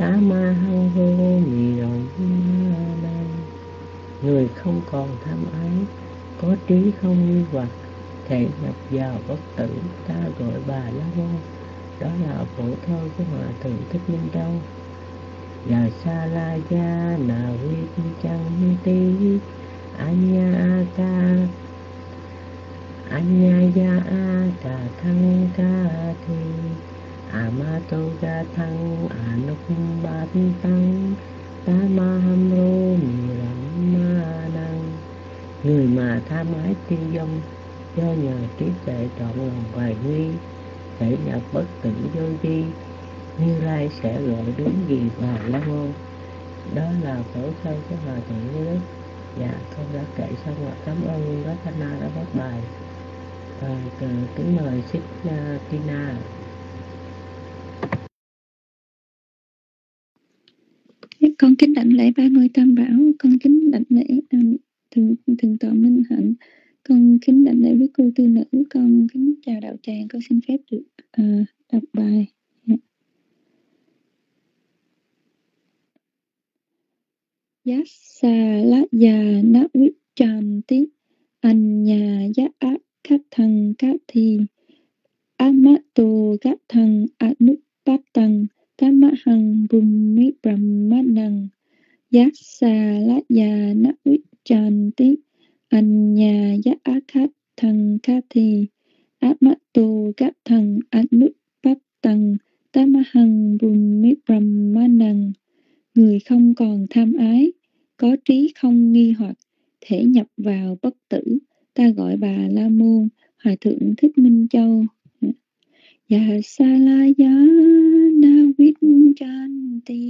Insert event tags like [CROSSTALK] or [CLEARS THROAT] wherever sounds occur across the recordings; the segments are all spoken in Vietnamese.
tá ma hăng hô mì rồi người không còn tham ái, có trí không nghi hoặc thể nhập vào bất tử, ta gọi bà la môn đó là phổ thơ của hòa thượng thích minh châu và sa la gia na vi chăng ti anya ta anya ya a ca thăng ca thi Amatogatang ga thăng anuk Người mà tha mái tiêu dông Do nhờ trí tuệ trọn lòng hoài nghi Thể nhập bất tỉnh vô vi Như Lai sẽ gọi đúng gì và la môn Đó là khổ sâu của Hòa Thượng Như Đức Dạ, con đã kể xong rồi. Cảm ơn Ratana đã bắt bài. và kính mời Sít uh, Tina. Con kính đảnh lễ ba ngôi tam bảo con kính đảnh lễ à, um, thường tọa minh hạnh. Con kính đảnh lễ với cô tư nữ con kính chào đạo tràng con xin phép được uh, đọc bài. Giá xà lá già nát quyết tràn tí anh nhà giá ác các thằng các thì amato các thằng nút bát tăng Tamahang Bhumi Brahmanang Yassa Laya Navichanti Anya Yaakhat Thằng Ca Thì. Atmato Các Thằng Anupattang Tamahang Bhumi Brahmanang Người không còn tham ái, có trí không nghi hoặc, thể nhập vào bất tử, ta gọi bà La Môn, Hòa Thượng Thích Minh Châu. Yasalaya Navichanti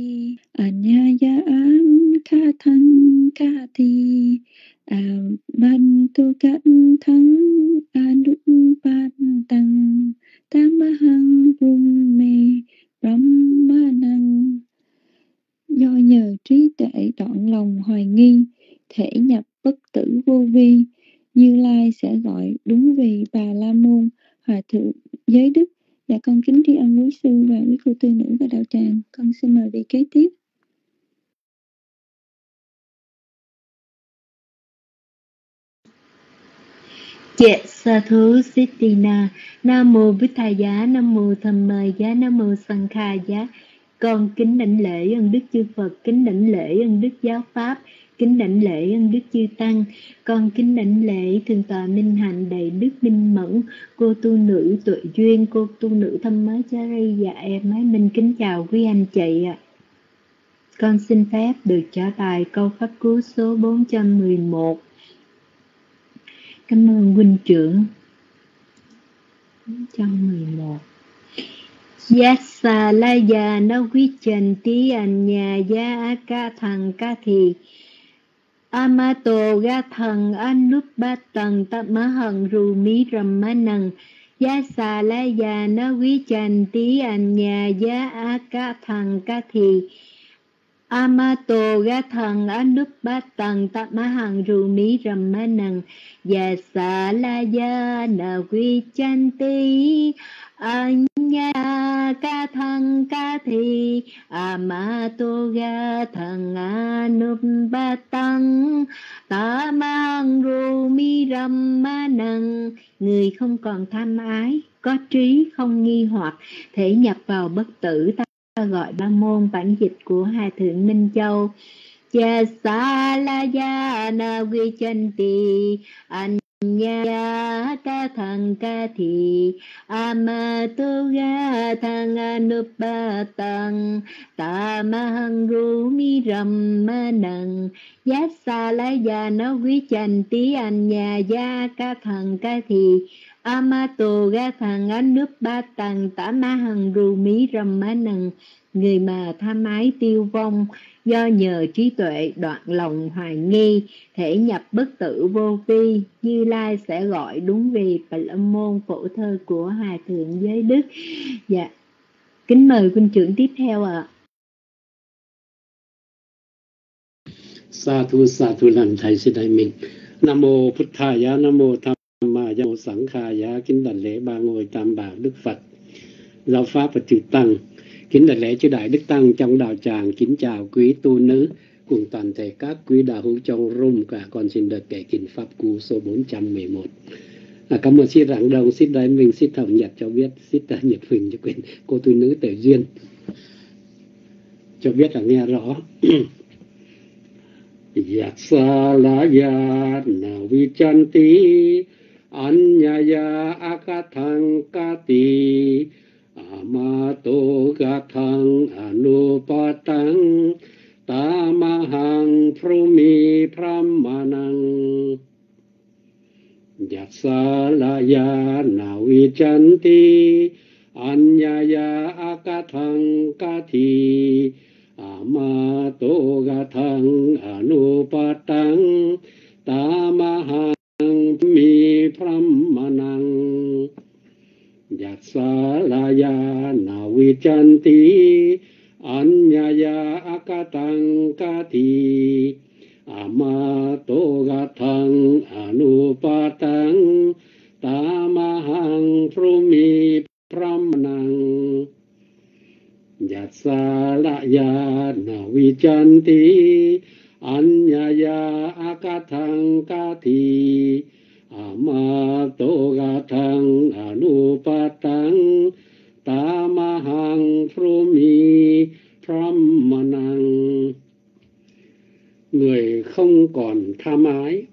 Anyayaan Kathang Kati Amantu Kathang Anupantang Tamahang Brume Brahmanang Do nhờ trí tuệ đoạn lòng hoài nghi, thể nhập bất tử vô vi, Như Lai sẽ gọi đúng vì Bà La Môn, Hòa Thượng Giới Đức. Dạ con kính tri ân quý sư và quý cô tư nữ và đạo tràng. Con xin mời vị kế tiếp. Dạ sa thú Sitina Nam mô Bích Thà Giá, Nam mô Thầm Mời Giá, Nam mô Sang Kha Giá Con kính đảnh lễ ân đức chư Phật, Kính đảnh lễ ân đức giáo Pháp kính đảnh lễ ân đức chư tăng. Con kính đảnh lễ thượng tọa minh hạnh đầy đức minh mẫn, cô tu nữ tuệ duyên, cô tu nữ thâm mới cha ri và em mới minh. Kính chào quý anh chị ạ. Con xin phép được trả bài câu pháp cú số 411 cảm ơn huynh trưởng. 411 Yasa la ya na vichanti anya ya ka thằng ca thì. Amato ga thần Anupatang Tamahang Rumi Ramanang Yasa la ya na vi chan tí anh nhà, giá a ca thần ca thì. Amato ga thần Anupatang ma nằng. Ramanang Yasa la ya na vi chan tí. Anya ca thăng ca thi Amato à ma tô ga thằng a ba tăng. Ta mang ru mi râm ma năng người không còn tham ái, có trí không nghi hoặc. Thể nhập vào bất tử, ta gọi ba môn bản dịch của hai thượng minh châu. Cha sa la ya na vi chân ti anh ya ca thằng ca thị amato ga thằng anupa tăng ta ma hằng ru mi ram ma nằng giá sa la ya nó quý chành tí anh nhà ya ca thằng ca thị amato ga thằng anupa tăng ta ma hằng ru mi ram ma nằng người mà tham ái tiêu vong, do nhờ trí tuệ đoạn lòng hoài nghi, thể nhập bất tử vô vi, như lai sẽ gọi đúng vì bạch âm môn phổ thơ của hòa thượng giới đức. Dạ. Kính mời huynh trưởng tiếp theo ạ. À. sa thu sa thu lần thầy sư đại mình nam mô phật thaya nam mô tham ma nam mô sẵn kha giá, kính đảnh lễ ba ngôi tam bảo đức phật. Giáo pháp và chư tăng kính đại lễ chư đại đức tăng trong đạo tràng kính chào quý tu nữ cùng toàn thể các quý đạo hữu trong room cả con xin được kể kinh pháp cú số 411 à, cảm ơn xin rạng đồng xin đại mình xin thẩm nhật cho biết xin đại nhật huỳnh cho quyền cô tu nữ tử duyên cho biết là nghe rõ. [CLEARS THROAT] Yat sa la ya na vi chanti anyaya akathang kati มาโตกะทังอนุปัตัง ตามหังพรุมีพระมานัง ยัสสาลายานาวิจันติอัญญายาอกะทังกะทีอามาโตกะทังอนุปัตัง ตามหังมีพระมนัง Yatsalaya navijanti anyaya akatang kati amato gatang anupatang tamahang prumi pramanang Yatsalaya navijanti anyaya akatang kati amato gatang anupatang tamahang prumi pramanang người không còn tham ái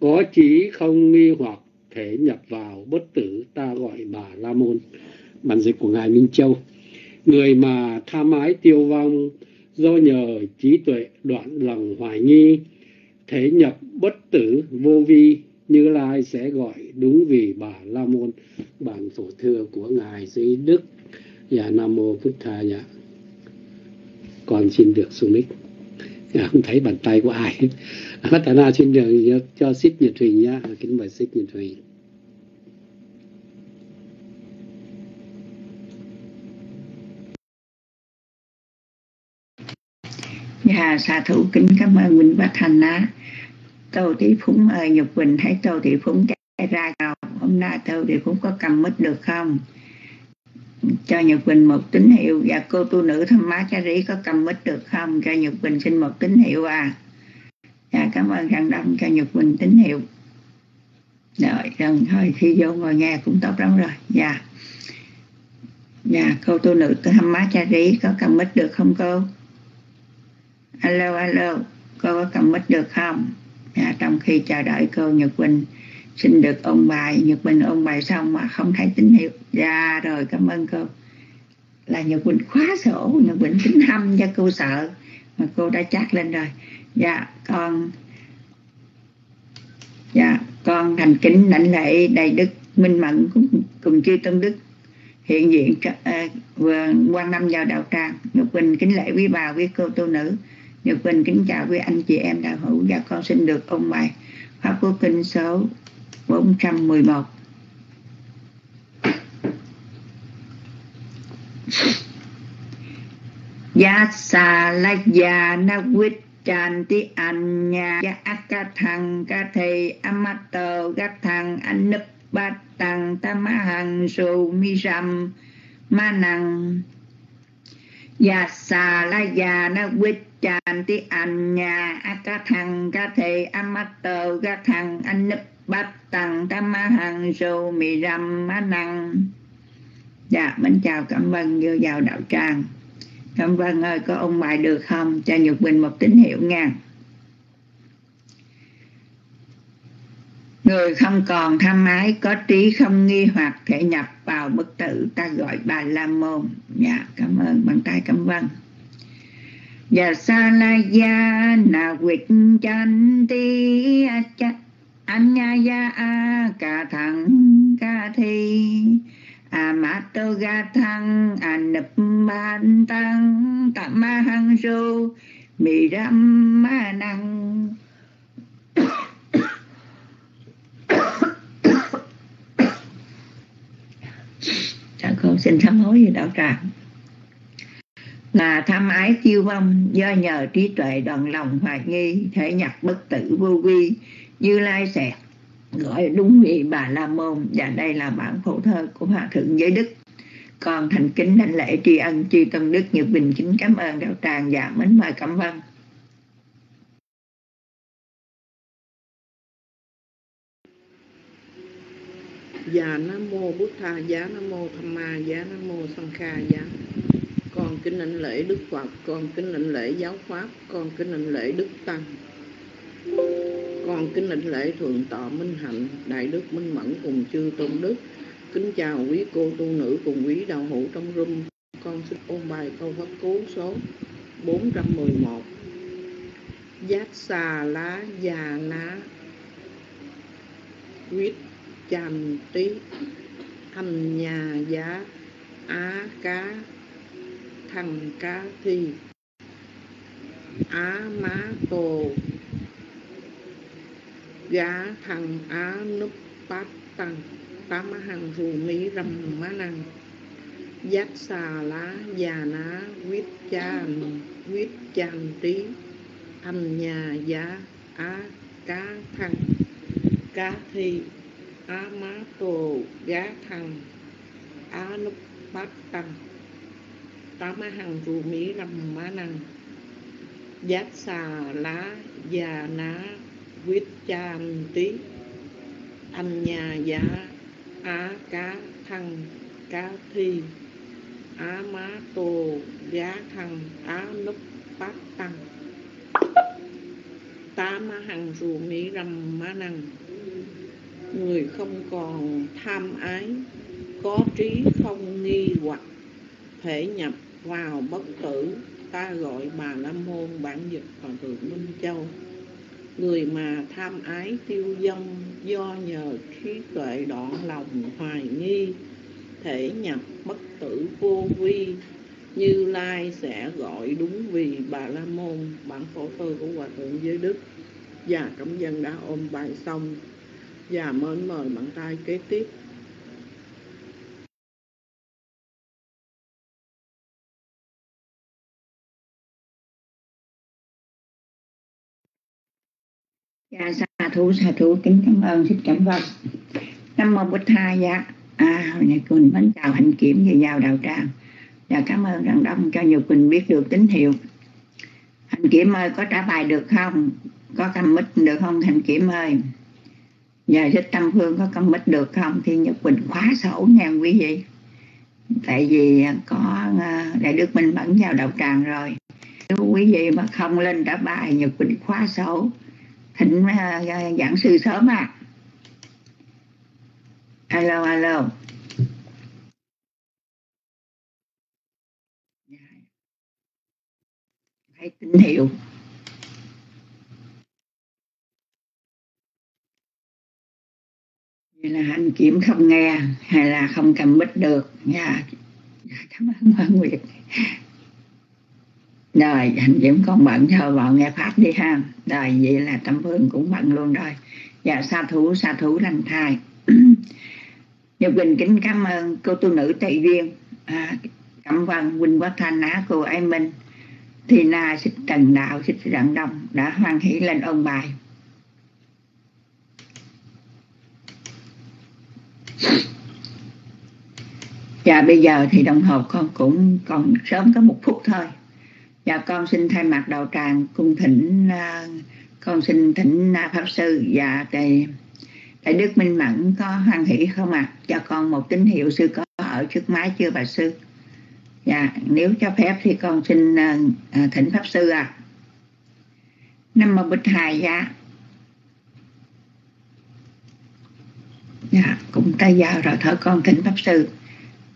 có trí không nghi hoặc thể nhập vào bất tử ta gọi bà la môn. Bản dịch của ngài minh châu. Người mà tham ái tiêu vong do nhờ trí tuệ đoạn lòng hoài nghi, thể nhập bất tử vô vi như lai sẽ gọi đúng vì bà la môn bản phổ thừa của ngài sĩ đức. Dạ nam mô phúc tha dạ con xin được xuống mic. Dạ, không thấy bàn tay của ai. [LAUGHS] Hết na xin được cho xích nhật Huỳnh nhá. Kính mời xích nhật Huỳnh. Dạ, xà thủ kính cảm ơn Minh Bác Thành á tôi Thị Phúng ơi, Nhật Quỳnh thấy tôi thì Phúng chạy ra cầu Hôm nay tôi thì Phúng có cầm mít được không? Cho Nhật Quỳnh một tín hiệu. Và cô tu nữ thăm má cha rí có cầm mít được không? Cho Nhật Quỳnh xin một tín hiệu à. Dạ, cảm ơn rằng Đông cho Nhật Quỳnh tín hiệu. Rồi, rồi, thôi khi vô ngồi nghe cũng tốt lắm rồi. Dạ. Dạ, cô tu nữ thăm má cha rí có cầm mít được không cô? alo alo cô có cầm mít được không à, trong khi chờ đợi cô nhật quỳnh. Xin được ôn bài. Nhật quỳnh ôn bài xong mà không thấy tín hiệu. Ra rồi cảm ơn cô. Là nhật quỳnh khóa sổ. Nhật quỳnh tính hâm cho cô sợ mà cô đã chắc lên rồi. Dạ con. Dạ con thành kính lãnh lễ đại đức minh mẫn cùng, cùng chư tôn đức. Hiện diện ờ, uh, quan năm vào đạo tràng. Nhật quỳnh kính lễ quý bà quý cô tu nữ. Nhật bình kính chào quý anh chị em đạo hữu và con xin được ôn bài Pháp Quốc Kinh số 411. Yasa Laya Nawit Chanti Anya Akathang Kathe Amato Gathang Anupatang Tamahang Su Misam Manang Yasa Laya Nawit chanti anya akathang kathe amato gathang nấp bát tăng tamahang su mì râm ma năng dạ mình chào cảm ơn vô vào đạo tràng. Cảm ơn ơi, có ông bài được không? Cho nhật bình một tín hiệu nha. Người không còn tham ái có trí không nghi hoặc, thể nhập vào bất tử, ta gọi bà la môn. Dạ cảm ơn bằng tay cảm ơn và sa la ya na quyết chan ti cha. Anh nha ya a ca thằng ca thi a ma tô ga thăng a nập ban tăng ta ma hăng su mi ram ma [COUGHS] năng Dạ không xin sám hối gì đạo tràng là tham ái tiêu vong, do nhờ trí tuệ đoạn lòng hoài nghi, thể nhập bất tử vô vi. Như lai sẽ gọi đúng vị bà la môn, và đây là bản phổ thơ của hòa thượng giới đức. Còn thành kính đảnh lễ tri ân, tri tâm đức nhật bình kính cảm ơn đạo tràng và mến mời cảm văn Dạ Nam Mô Bút Tha Giá Nam Mô Tham Ma Giá Nam Mô Sanh Kha Giá con kính lãnh lễ Đức Phật, Con kính lãnh lễ Giáo Pháp, Con kính lãnh lễ Đức Tăng. Con kính lãnh lễ Thượng Tọa Minh Hạnh, Đại Đức Minh Mẫn cùng chư Tôn Đức. Kính chào quý cô tu nữ cùng quý đạo hữu trong room Con xin ôn bài câu pháp cú số 411 Giác xà lá già ná. Quyết chàm tí. Thanh nhà giá á cá thằng cá thi á má tô giá thằng á núp bát tăng tám hằng rù mỹ rầm má năng giác xà lá già ná quyết chan quyết chan trí thanh nhà giá á cá thằng cá thi á má tô giá thằng á núp bát tăng tá ma hằng rù mỹ lầm má năng giác xà lá già ná quyết chan tí, anh nhà giá á cá thăng, cá thi, á má tô, giá thăng, á núp bát tăng. Tá ma hằng rù mỹ rầm má năng người không còn tham ái, có trí không nghi hoặc thể nhập vào bất tử, ta gọi bà la môn bản dịch và thượng minh châu. Người mà tham ái tiêu dâm do nhờ trí tuệ đoạn lòng hoài nghi, thể nhập bất tử vô vi, như lai sẽ gọi đúng vì bà la môn, bản phổ thư của hòa thượng giới đức. Và cấm dân đã ôm bài xong và mến mời bạn trai kế tiếp. Dạ, xà thú xà thú kính cảm ơn xin cảm ơn nam mô bích tha dạ. À hồi này quỳnh mến chào hạnh kiểm về vào đạo tràng. Dạ cảm ơn rằng đông cho nhiều quỳnh biết được tín hiệu. Hạnh kiểm ơi có trả bài được không? Có cầm mít được không hạnh kiểm ơi? Giờ thích tâm phương có cầm mít được không? Thì nhật quỳnh khóa sổ nha quý vị. Tại vì có à, đại đức minh mẫn vào đạo tràng rồi. Nếu quý vị mà không lên trả bài nhật quỳnh khóa sổ thỉnh uh, à, à, giảng sư sớm à. Alo alo. Hãy tín hiệu. Vậy là anh kiểm không nghe hay là không cầm bích được? Nha yeah. cảm ơn Hoa Nguyệt rồi anh Diễm con bận chờ vào nghe pháp đi ha. Rồi vậy là tâm phương cũng bận luôn rồi. Dạ sa thú sa thú lành thai. [CLEARS THROAT] Nhật Quỳnh kính cảm ơn cô tu nữ Tây Duyên. À, cảm ơn Quỳnh Quốc Thanh Á cô Ái Minh. Thì Na xích Trần Đạo xích Rạng Đông đã hoan hỷ lên ôn bài. Dạ bây giờ thì đồng hồ con cũng còn sớm có một phút thôi. Dạ con xin thay mặt đầu tràng cung thỉnh à, con xin thỉnh à, pháp sư và thầy thầy Đức Minh Mẫn có hoan hỷ không ạ? À? Cho con một tín hiệu sư có ở trước máy chưa, bà sư? Dạ nếu cho phép thì con xin à, thỉnh pháp sư à. Năm mô Bích Hài dạ. Dạ cũng tay giao rồi, thở con thỉnh pháp sư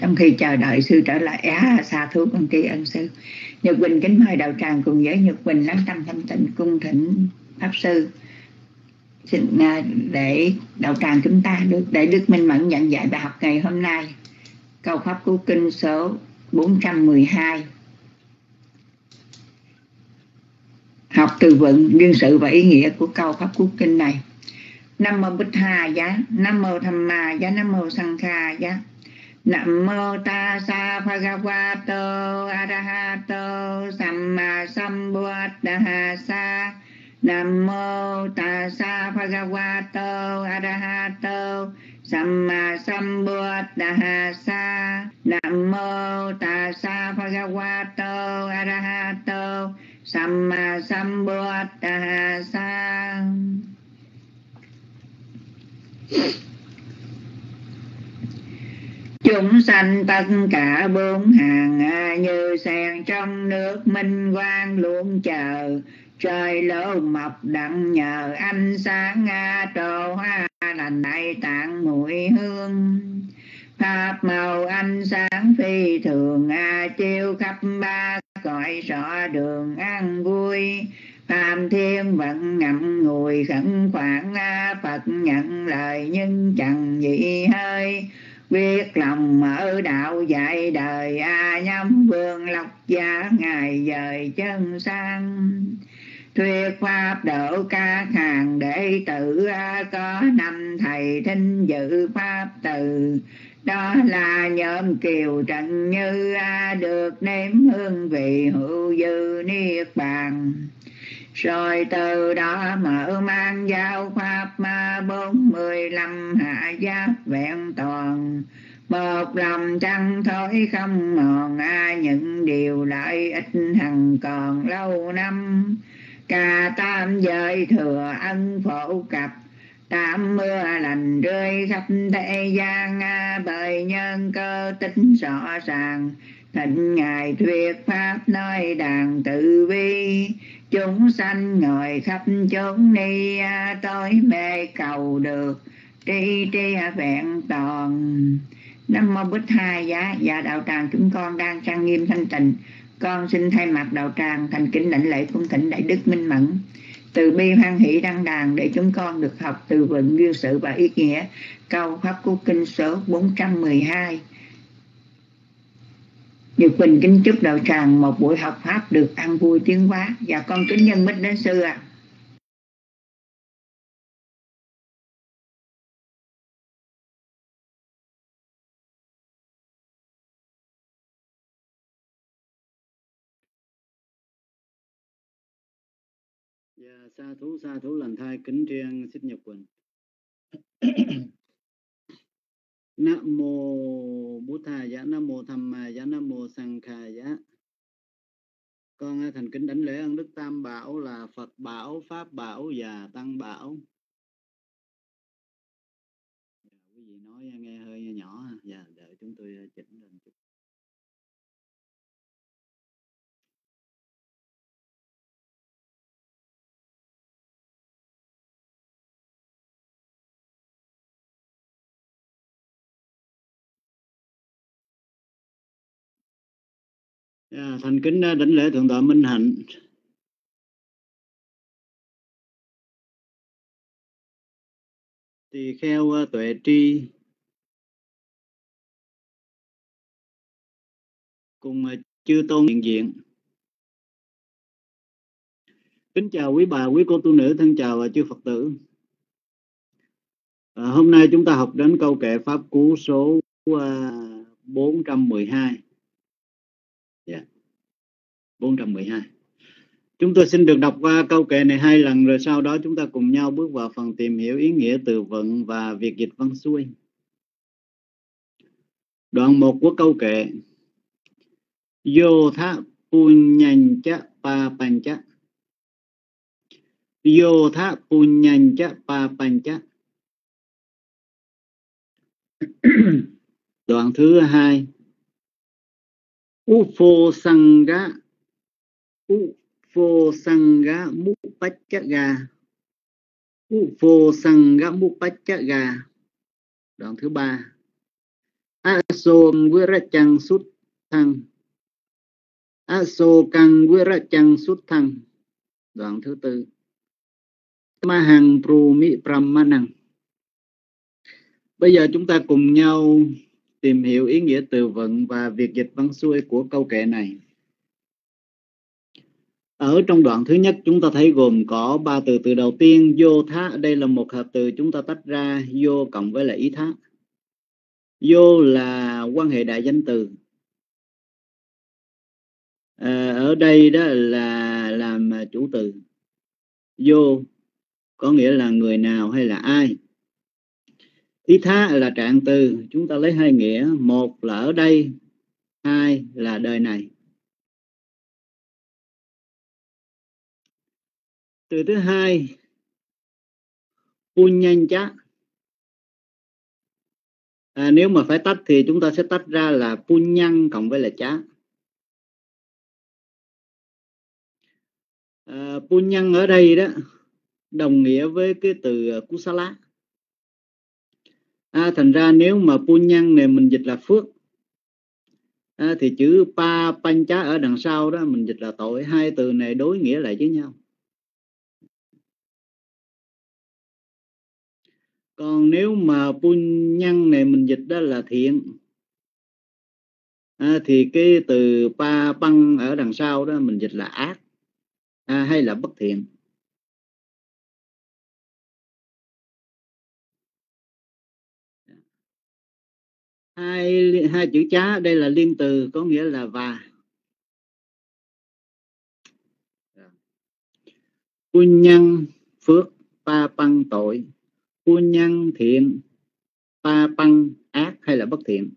trong khi chờ đợi sư trở lại, á, xa thú con tri ân sư. Nhật quỳnh kính mời đạo tràng cùng với nhật quỳnh lắng tâm thanh tịnh cung thỉnh pháp sư. Xin à, để đạo tràng chúng ta được, để đức minh mẫn nhận dạy bài học ngày hôm nay. Câu pháp cứu kinh số 412 học từ vựng nguyên sự và ý nghĩa của câu pháp cứu kinh này. Nam mô bích hà giá, nam mô tham ma giá, nam mô sang kha giá. Nam mô ta sa bhagavato arahato samma sa Nam mô ta sa bhagavato arahato Samma sa Nam mô ta Tassa Bhagavato Arahato Samma sa chúng sanh tất cả bốn hàng như sen, trong nước minh quang luôn chờ. Trời lỗ mọc đặng nhờ ánh sáng trổ hoa, lành đại tạng mùi hương. Pháp màu ánh sáng phi thường chiếu khắp ba cõi rõ đường an vui. Tam thiên vận ngậm ngùi khẩn khoản Phật nhận lời nhưng chẳng dị hơi biết lòng mở đạo dạy đời a nhâm vương lộc gia, ngài dời chân sang. Thuyết pháp độ ca hàng đệ tử có năm thầy thinh dự pháp từ. Đó là nhóm kiều trần như được nếm hương vị hữu dư niết bàn rồi từ đó mở mang giáo pháp ma bốn mươi lăm hạ giáp vẹn toàn. Một lòng chẳng thối không mòn, ai những điều lợi ích hằng còn lâu năm. Cả tam giới thừa ân phổ cập, tám mưa lành rơi khắp thế gian. Bởi nhân cơ tính rõ ràng, thịnh ngài thuyết pháp nói đàn tự vi chúng sanh ngồi khắp chốn ni, tới mê cầu được, tri tri vẹn toàn. Năm mô bích hai giá. Và đạo tràng, chúng con đang trang nghiêm thanh tịnh. Con xin thay mặt đạo tràng thành kính lãnh lễ cung thỉnh đại đức minh mẫn. Từ bi hoan hỷ đăng đàn để chúng con được học từ vựng duyên sự và ý nghĩa, câu pháp cú kinh số 412 Nhật Quỳnh kính chúc đạo tràng một buổi học pháp được ăn vui tiến hóa và con kính nhân mít đến sư ạ. À. Dạ, sa thú sa thú lành thai kính riêng xích Nhật Quỳnh. [CLEARS THROAT] Nam mô Bố Thầy Nam mô Tham Ma Nam mô Sang Khà giá. Con thành kính đánh lễ ân đức Tam Bảo là Phật Bảo, Pháp Bảo và Tăng Bảo. Dạ, quý vị nói nghe hơi nhỏ, dạ, đợi chúng tôi chỉnh lên chút. À, thành kính à, đảnh lễ thượng tọa Minh Hạnh. Tỳ kheo à, tuệ tri cùng à, chư tôn hiện diện. Kính chào quý bà, quý cô tu nữ, thân chào và chư Phật tử. À, hôm nay chúng ta học đến câu kệ Pháp Cú số uh, 412. 412 Chúng tôi xin được đọc qua câu kệ này hai lần, rồi sau đó chúng ta cùng nhau bước vào phần tìm hiểu ý nghĩa từ vựng và việc dịch văn xuôi. Đoạn 1 của câu kệ. Vô tha punyan cha pa pancha Vô tha punyan cha pa pancha Đoạn thứ hai. Ufo Sangha Ufo Sangha Mupachaga Ufo Sangha Mupachaga Đoạn thứ ba. Aso Virachang Sút Thăng. Aso Căng Virachang Sút Thăng. Đoạn thứ tư. Mahang Prumi Brahmanang Bây giờ chúng ta cùng nhau tìm hiểu ý nghĩa từ vựng và việc dịch văn xuôi của câu kệ này. Ở trong đoạn thứ nhất chúng ta thấy gồm có ba từ từ đầu tiên vô thá đây là một hợp từ chúng ta tách ra vô cộng với là ý thá. Vô là quan hệ đại danh từ. À, ở đây đó là làm chủ từ. Vô có nghĩa là người nào hay là ai ý tha là trạng từ chúng ta lấy hai nghĩa một là ở đây hai là đời này từ thứ hai punyancha à, nếu mà phải tách thì chúng ta sẽ tách ra là punyan cộng với là chá à, punyan ở đây đó đồng nghĩa với cái từ à, kusala à, thành ra nếu mà punyan này mình dịch là phước. À, thì chữ pa pancha ở đằng sau đó mình dịch là tội. Hai từ này đối nghĩa lại với nhau. Còn nếu mà nhân này mình dịch đó là thiện à, thì cái từ pa băng ở đằng sau đó mình dịch là ác à, hay là bất thiện. Hai hai chữ chá đây là liên từ có nghĩa là và. Quân nhân phước pa băng tội quân nhân thiện pa băng ác hay là bất thiện?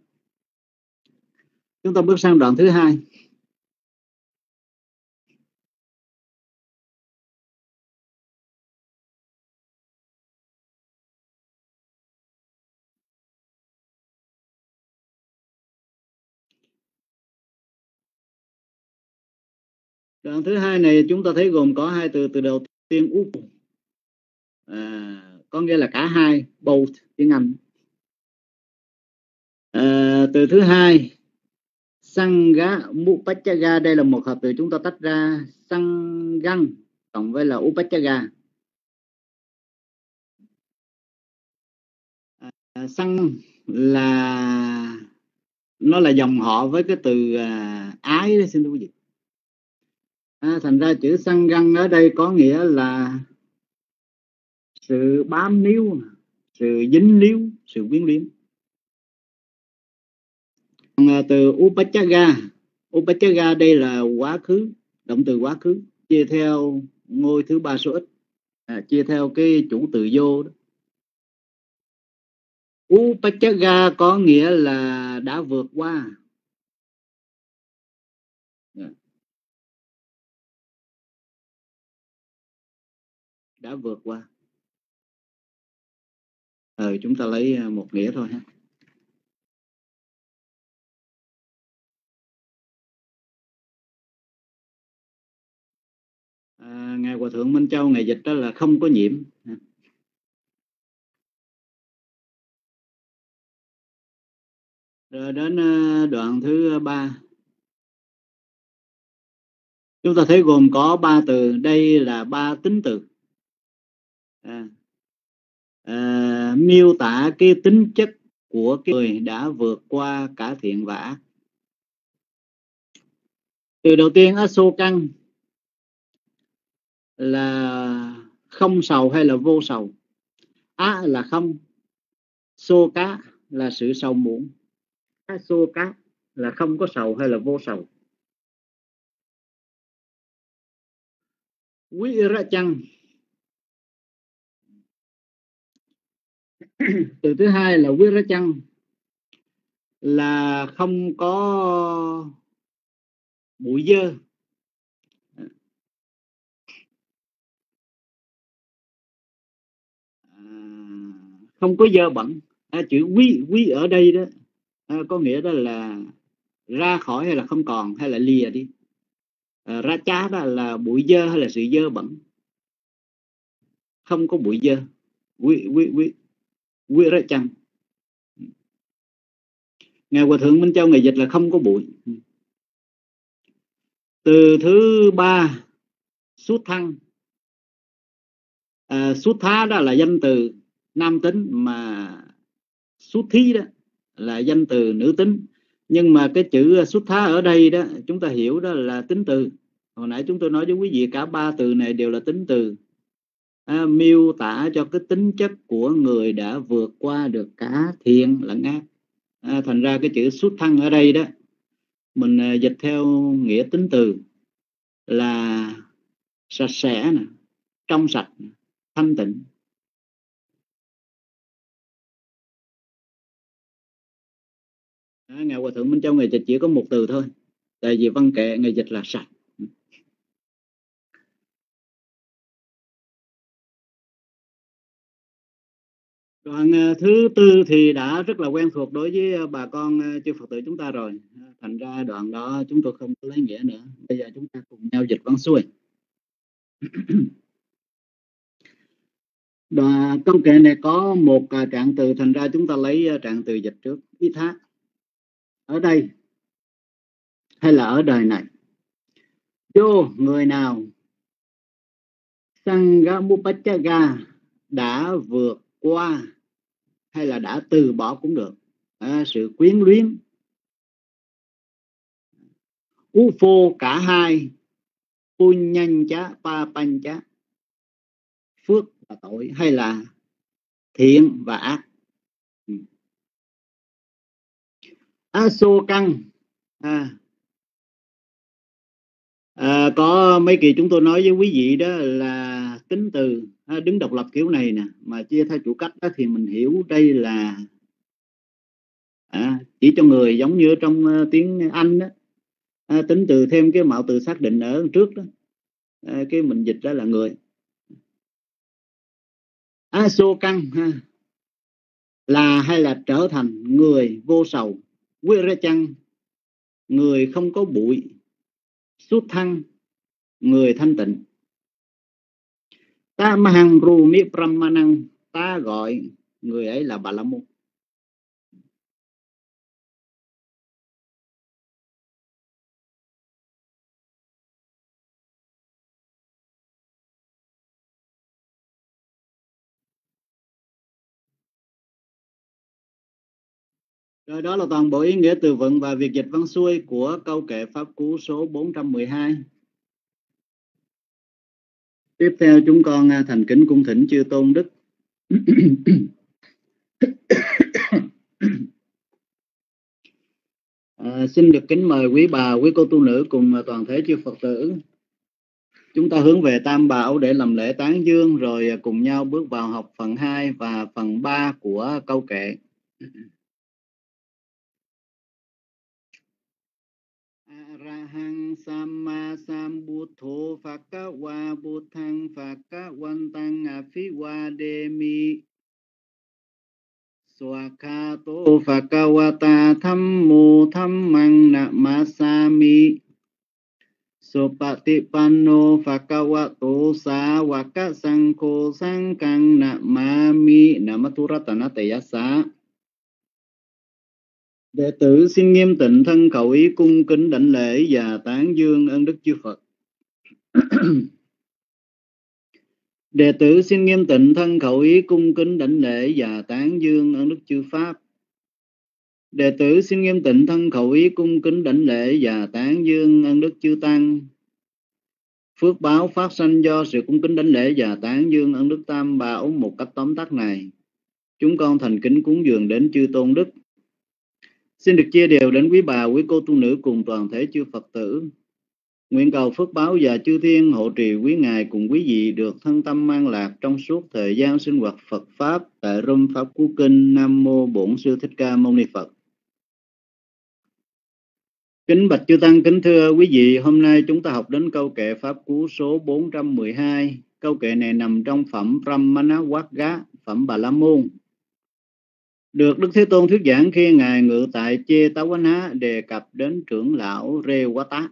Chúng ta bước sang đoạn thứ hai. Đoạn thứ hai này chúng ta thấy gồm có hai từ từ đầu tiên u à, có nghĩa là cả hai both tiếng Anh. À, từ thứ hai sangga upachaga đây là một hợp từ chúng ta tách ra sangang cộng với là upachaga à, sang là nó là dòng họ với cái từ à, ái đó xin thưa quý vị. À, thành ra chữ sang găng ở đây có nghĩa là sự bám níu sự dính níu sự quyến luyến. À, từ upachaga upachaga đây là quá khứ động từ quá khứ chia theo ngôi thứ ba số ít à, chia theo cái chủ từ vô đó. Upachaga có nghĩa là đã vượt qua. Dạ. Đã vượt qua ờ chúng ta lấy à, một nghĩa thôi ha. À, ngài hòa thượng minh châu ngày dịch đó là không có nhiễm. À. Rồi đến à, đoạn thứ ba. Chúng ta thấy gồm có ba từ đây là ba tính từ. À, uh, miêu tả cái tính chất của cái người đã vượt qua cả thiện và ác. Từ đầu tiên ở xô căng là không sầu hay là vô sầu? Á là không xô cá là sự sầu muộn. Á xô cá là không có sầu hay là vô sầu? Quý ra chăng [CLEARS THROAT] từ thứ hai là quyết ra chăng là không có bụi dơ. À, không có dơ bẩn. À, chữ quý quý ở đây đó à, có nghĩa đó là ra khỏi hay là không còn hay là lìa đi. À, ra chá đó là bụi dơ hay là sự dơ bẩn. Không có bụi dơ. Quý quý quý quý ra chăng. Ngài hòa thượng minh châu ngày dịch là không có bụi. Từ thứ ba xuất thăng. À, xuất thá đó là danh từ nam tính mà xuất thí đó là danh từ nữ tính. Nhưng mà cái chữ xuất thá ở đây đó chúng ta hiểu đó là tính từ. Hồi nãy chúng tôi nói với quý vị cả ba từ này đều là tính từ à, miêu tả cho cái tính chất của người đã vượt qua được cả thiện lẫn ác. À, thành ra cái chữ xuất thân ở đây đó mình à, dịch theo nghĩa tính từ là sạch sẽ nè trong sạch thanh tịnh. À, ngài hòa thượng minh châu ngài dịch chỉ có một từ thôi tại vì văn kệ ngài dịch là sạch. Đoạn ờ, thứ tư thì đã rất là quen thuộc đối với ờ, bà con ờ, chư phật tử chúng ta rồi. Thành ra đoạn đó chúng tôi không có lấy nghĩa nữa. Bây giờ chúng ta cùng nhau dịch văn xuôi. Đoạn câu kệ này có một trạng từ, thành ra chúng ta lấy trạng từ dịch trước. Ý thác ở đây hay là ở đời này? Vô người nào? Sangamupachaga đã vượt qua hay là đã từ bỏ cũng được. À, sự quyến luyến. Ufo cả hai. Punyan chá pa pan chá. Phước và tội hay là thiện và ác. Ừ. Aso căng à, à, có mấy kỳ chúng tôi nói với quý vị đó là tính từ. Ờ, đứng độc lập kiểu này nè mà chia theo chủ cách đó thì mình hiểu đây là à, chỉ cho người giống như trong uh, tiếng Anh đó. À, tính từ thêm cái mạo từ xác định ở trước đó. À, cái mình dịch ra là người. Aso căng ha là hay là trở thành người vô sầu quê ra chăng người không có bụi suốt thăng người thanh tịnh ta mahang rumi brahmanang, ta gọi người ấy là bà la môn Rồi đó là toàn bộ ý nghĩa từ vựng và việc dịch văn xuôi của câu kệ Pháp Cú số 412. Tiếp theo chúng con à, thành kính cung thỉnh chư tôn đức. à, xin được kính mời quý bà, quý cô tu nữ cùng toàn thể chư Phật tử. Chúng ta hướng về Tam Bảo để làm lễ tán dương rồi cùng nhau bước vào học phần 2 và phần 3 của câu kệ. Arahang Samma Sambuddho Phakawa Buddhang Phakawantang Afiwademi Swakato Phakawata Thammo Thammang Namasami Supatipanno Phakawato Sawaka Sangko Sangkang Namami Namaturatana Teyasa Đệ tử xin nghiêm tịnh thân khẩu ý cung kính đảnh lễ và tán dương ơn đức chư Phật. [CLEARS THROAT] Đệ tử xin nghiêm tịnh thân khẩu ý cung kính đảnh lễ và tán dương ơn đức chư Pháp. Đệ tử xin nghiêm tịnh thân khẩu ý cung kính đảnh lễ và tán dương ơn đức chư Tăng. Phước báo phát sanh do sự cung kính đảnh lễ và tán dương ơn đức Tam Bảo một cách tóm tắt này. Chúng con thành kính cúng dường đến chư Tôn Đức Xin được chia đều đến quý bà, quý cô tu nữ cùng toàn thể chư Phật tử. Nguyện cầu phước báo và chư thiên hộ trì quý ngài cùng quý vị được thân tâm mang lạc trong suốt thời gian sinh hoạt Phật Pháp tại Râm Pháp Cú Kinh Nam Mô Bổn Sư Thích Ca Mâu Ni Phật. Kính Bạch Chư Tăng, kính thưa quý vị, hôm nay chúng ta học đến câu kệ Pháp Cú số 412. Câu kệ này nằm trong phẩm Ramana Quát Gá, phẩm Bà La Môn, được Đức Thế Tôn thuyết giảng khi Ngài ngự tại Chê Tá Quán Há đề cập đến trưởng lão Rê Quá Tá.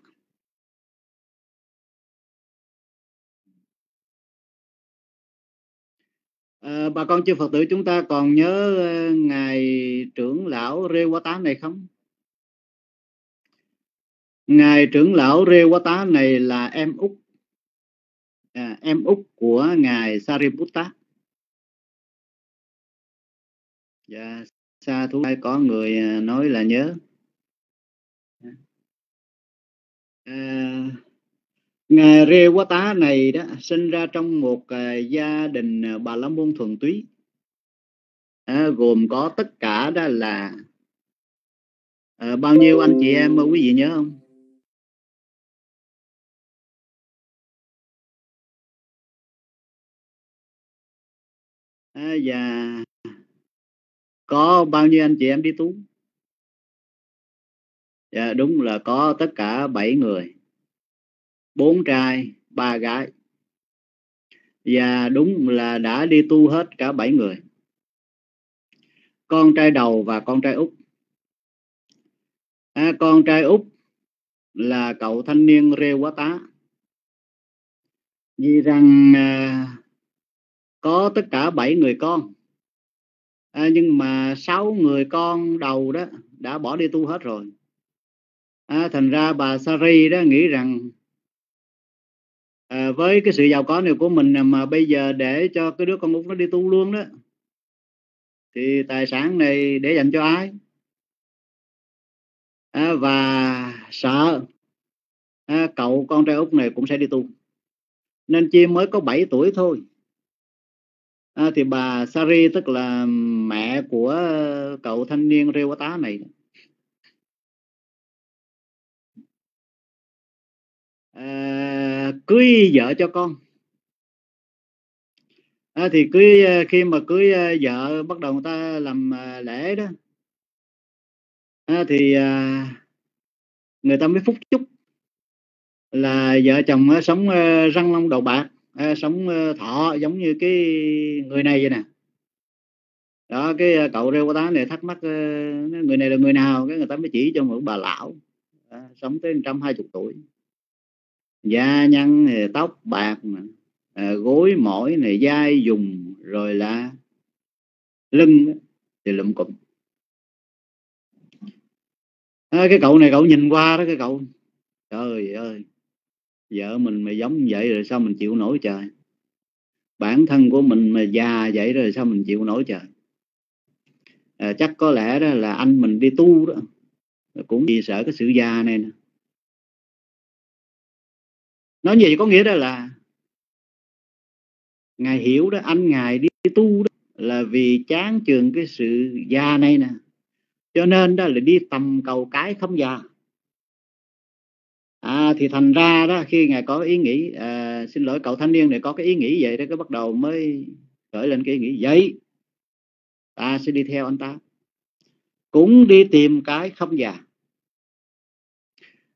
À, bà con chư Phật tử chúng ta còn nhớ ờ, Ngài trưởng lão Rê Quá Tá này không? Ngài trưởng lão Rê Quá Tá này là em út à, em út của Ngài Sariputta dạ xa thú hay có người à, nói là nhớ. Dạ. À, ngài rê quá tá này đó sinh ra trong một uh, gia đình à, bà la môn thuần túy. À, gồm có tất cả đó là uh, bao nhiêu anh chị em quý vị nhớ không? À, và có bao nhiêu anh chị em đi tu dạ, đúng là có tất cả bảy người. Bốn trai ba gái. Và đúng là đã đi tu hết cả bảy người. Con trai đầu và con trai út. À, con trai út là cậu thanh niên rêu quá tá. Vì rằng à, có tất cả bảy người con à, nhưng mà sáu người con đầu đó đã bỏ đi tu hết rồi. À, thành ra bà Sari đó nghĩ rằng à, với cái sự giàu có này của mình mà bây giờ để cho cái đứa con út nó đi tu luôn đó thì tài sản này để dành cho ai? À, và sợ à, cậu con trai út này cũng sẽ đi tu. Nên chi mới có 7 tuổi thôi à, thì bà Sari tức là mẹ của cậu thanh niên rêu tá này. À, cưới vợ cho con. À, thì cưới khi mà cưới à, vợ bắt đầu người ta làm à, lễ đó. À, thì à, người ta mới phúc chúc là vợ chồng à, sống răng long đầu bạc. Ờ, sống ờ, thọ giống như cái người này vậy nè. Đó cái ờ, cậu rêu tá này thắc mắc người này là người nào cái người ta mới chỉ cho một bà lão sống tới 120 tuổi. Da nhăn tóc bạc à, gối mỏi này dai dùng rồi là lưng thì lụm cụm. À, cái cậu này cậu nhìn qua đó cái cậu. Trời ơi vợ mình mà giống vậy rồi sao mình chịu nổi trời? Bản thân của mình mà già vậy rồi sao mình chịu nổi trời? À, chắc có lẽ đó là anh mình đi tu đó. Cũng vì sợ cái sự già này nè. Nói gì có nghĩa đó là ngài hiểu đó anh ngài đi tu đó là vì chán chường cái sự già này nè. Cho nên đó là đi tầm cầu cái không già à, thì thành ra đó khi ngài có ý nghĩ à, xin lỗi cậu thanh niên này có cái ý nghĩ vậy đó cái bắt đầu mới khởi lên cái ý nghĩ vậy ta sẽ đi theo anh ta. Cũng đi tìm cái không già.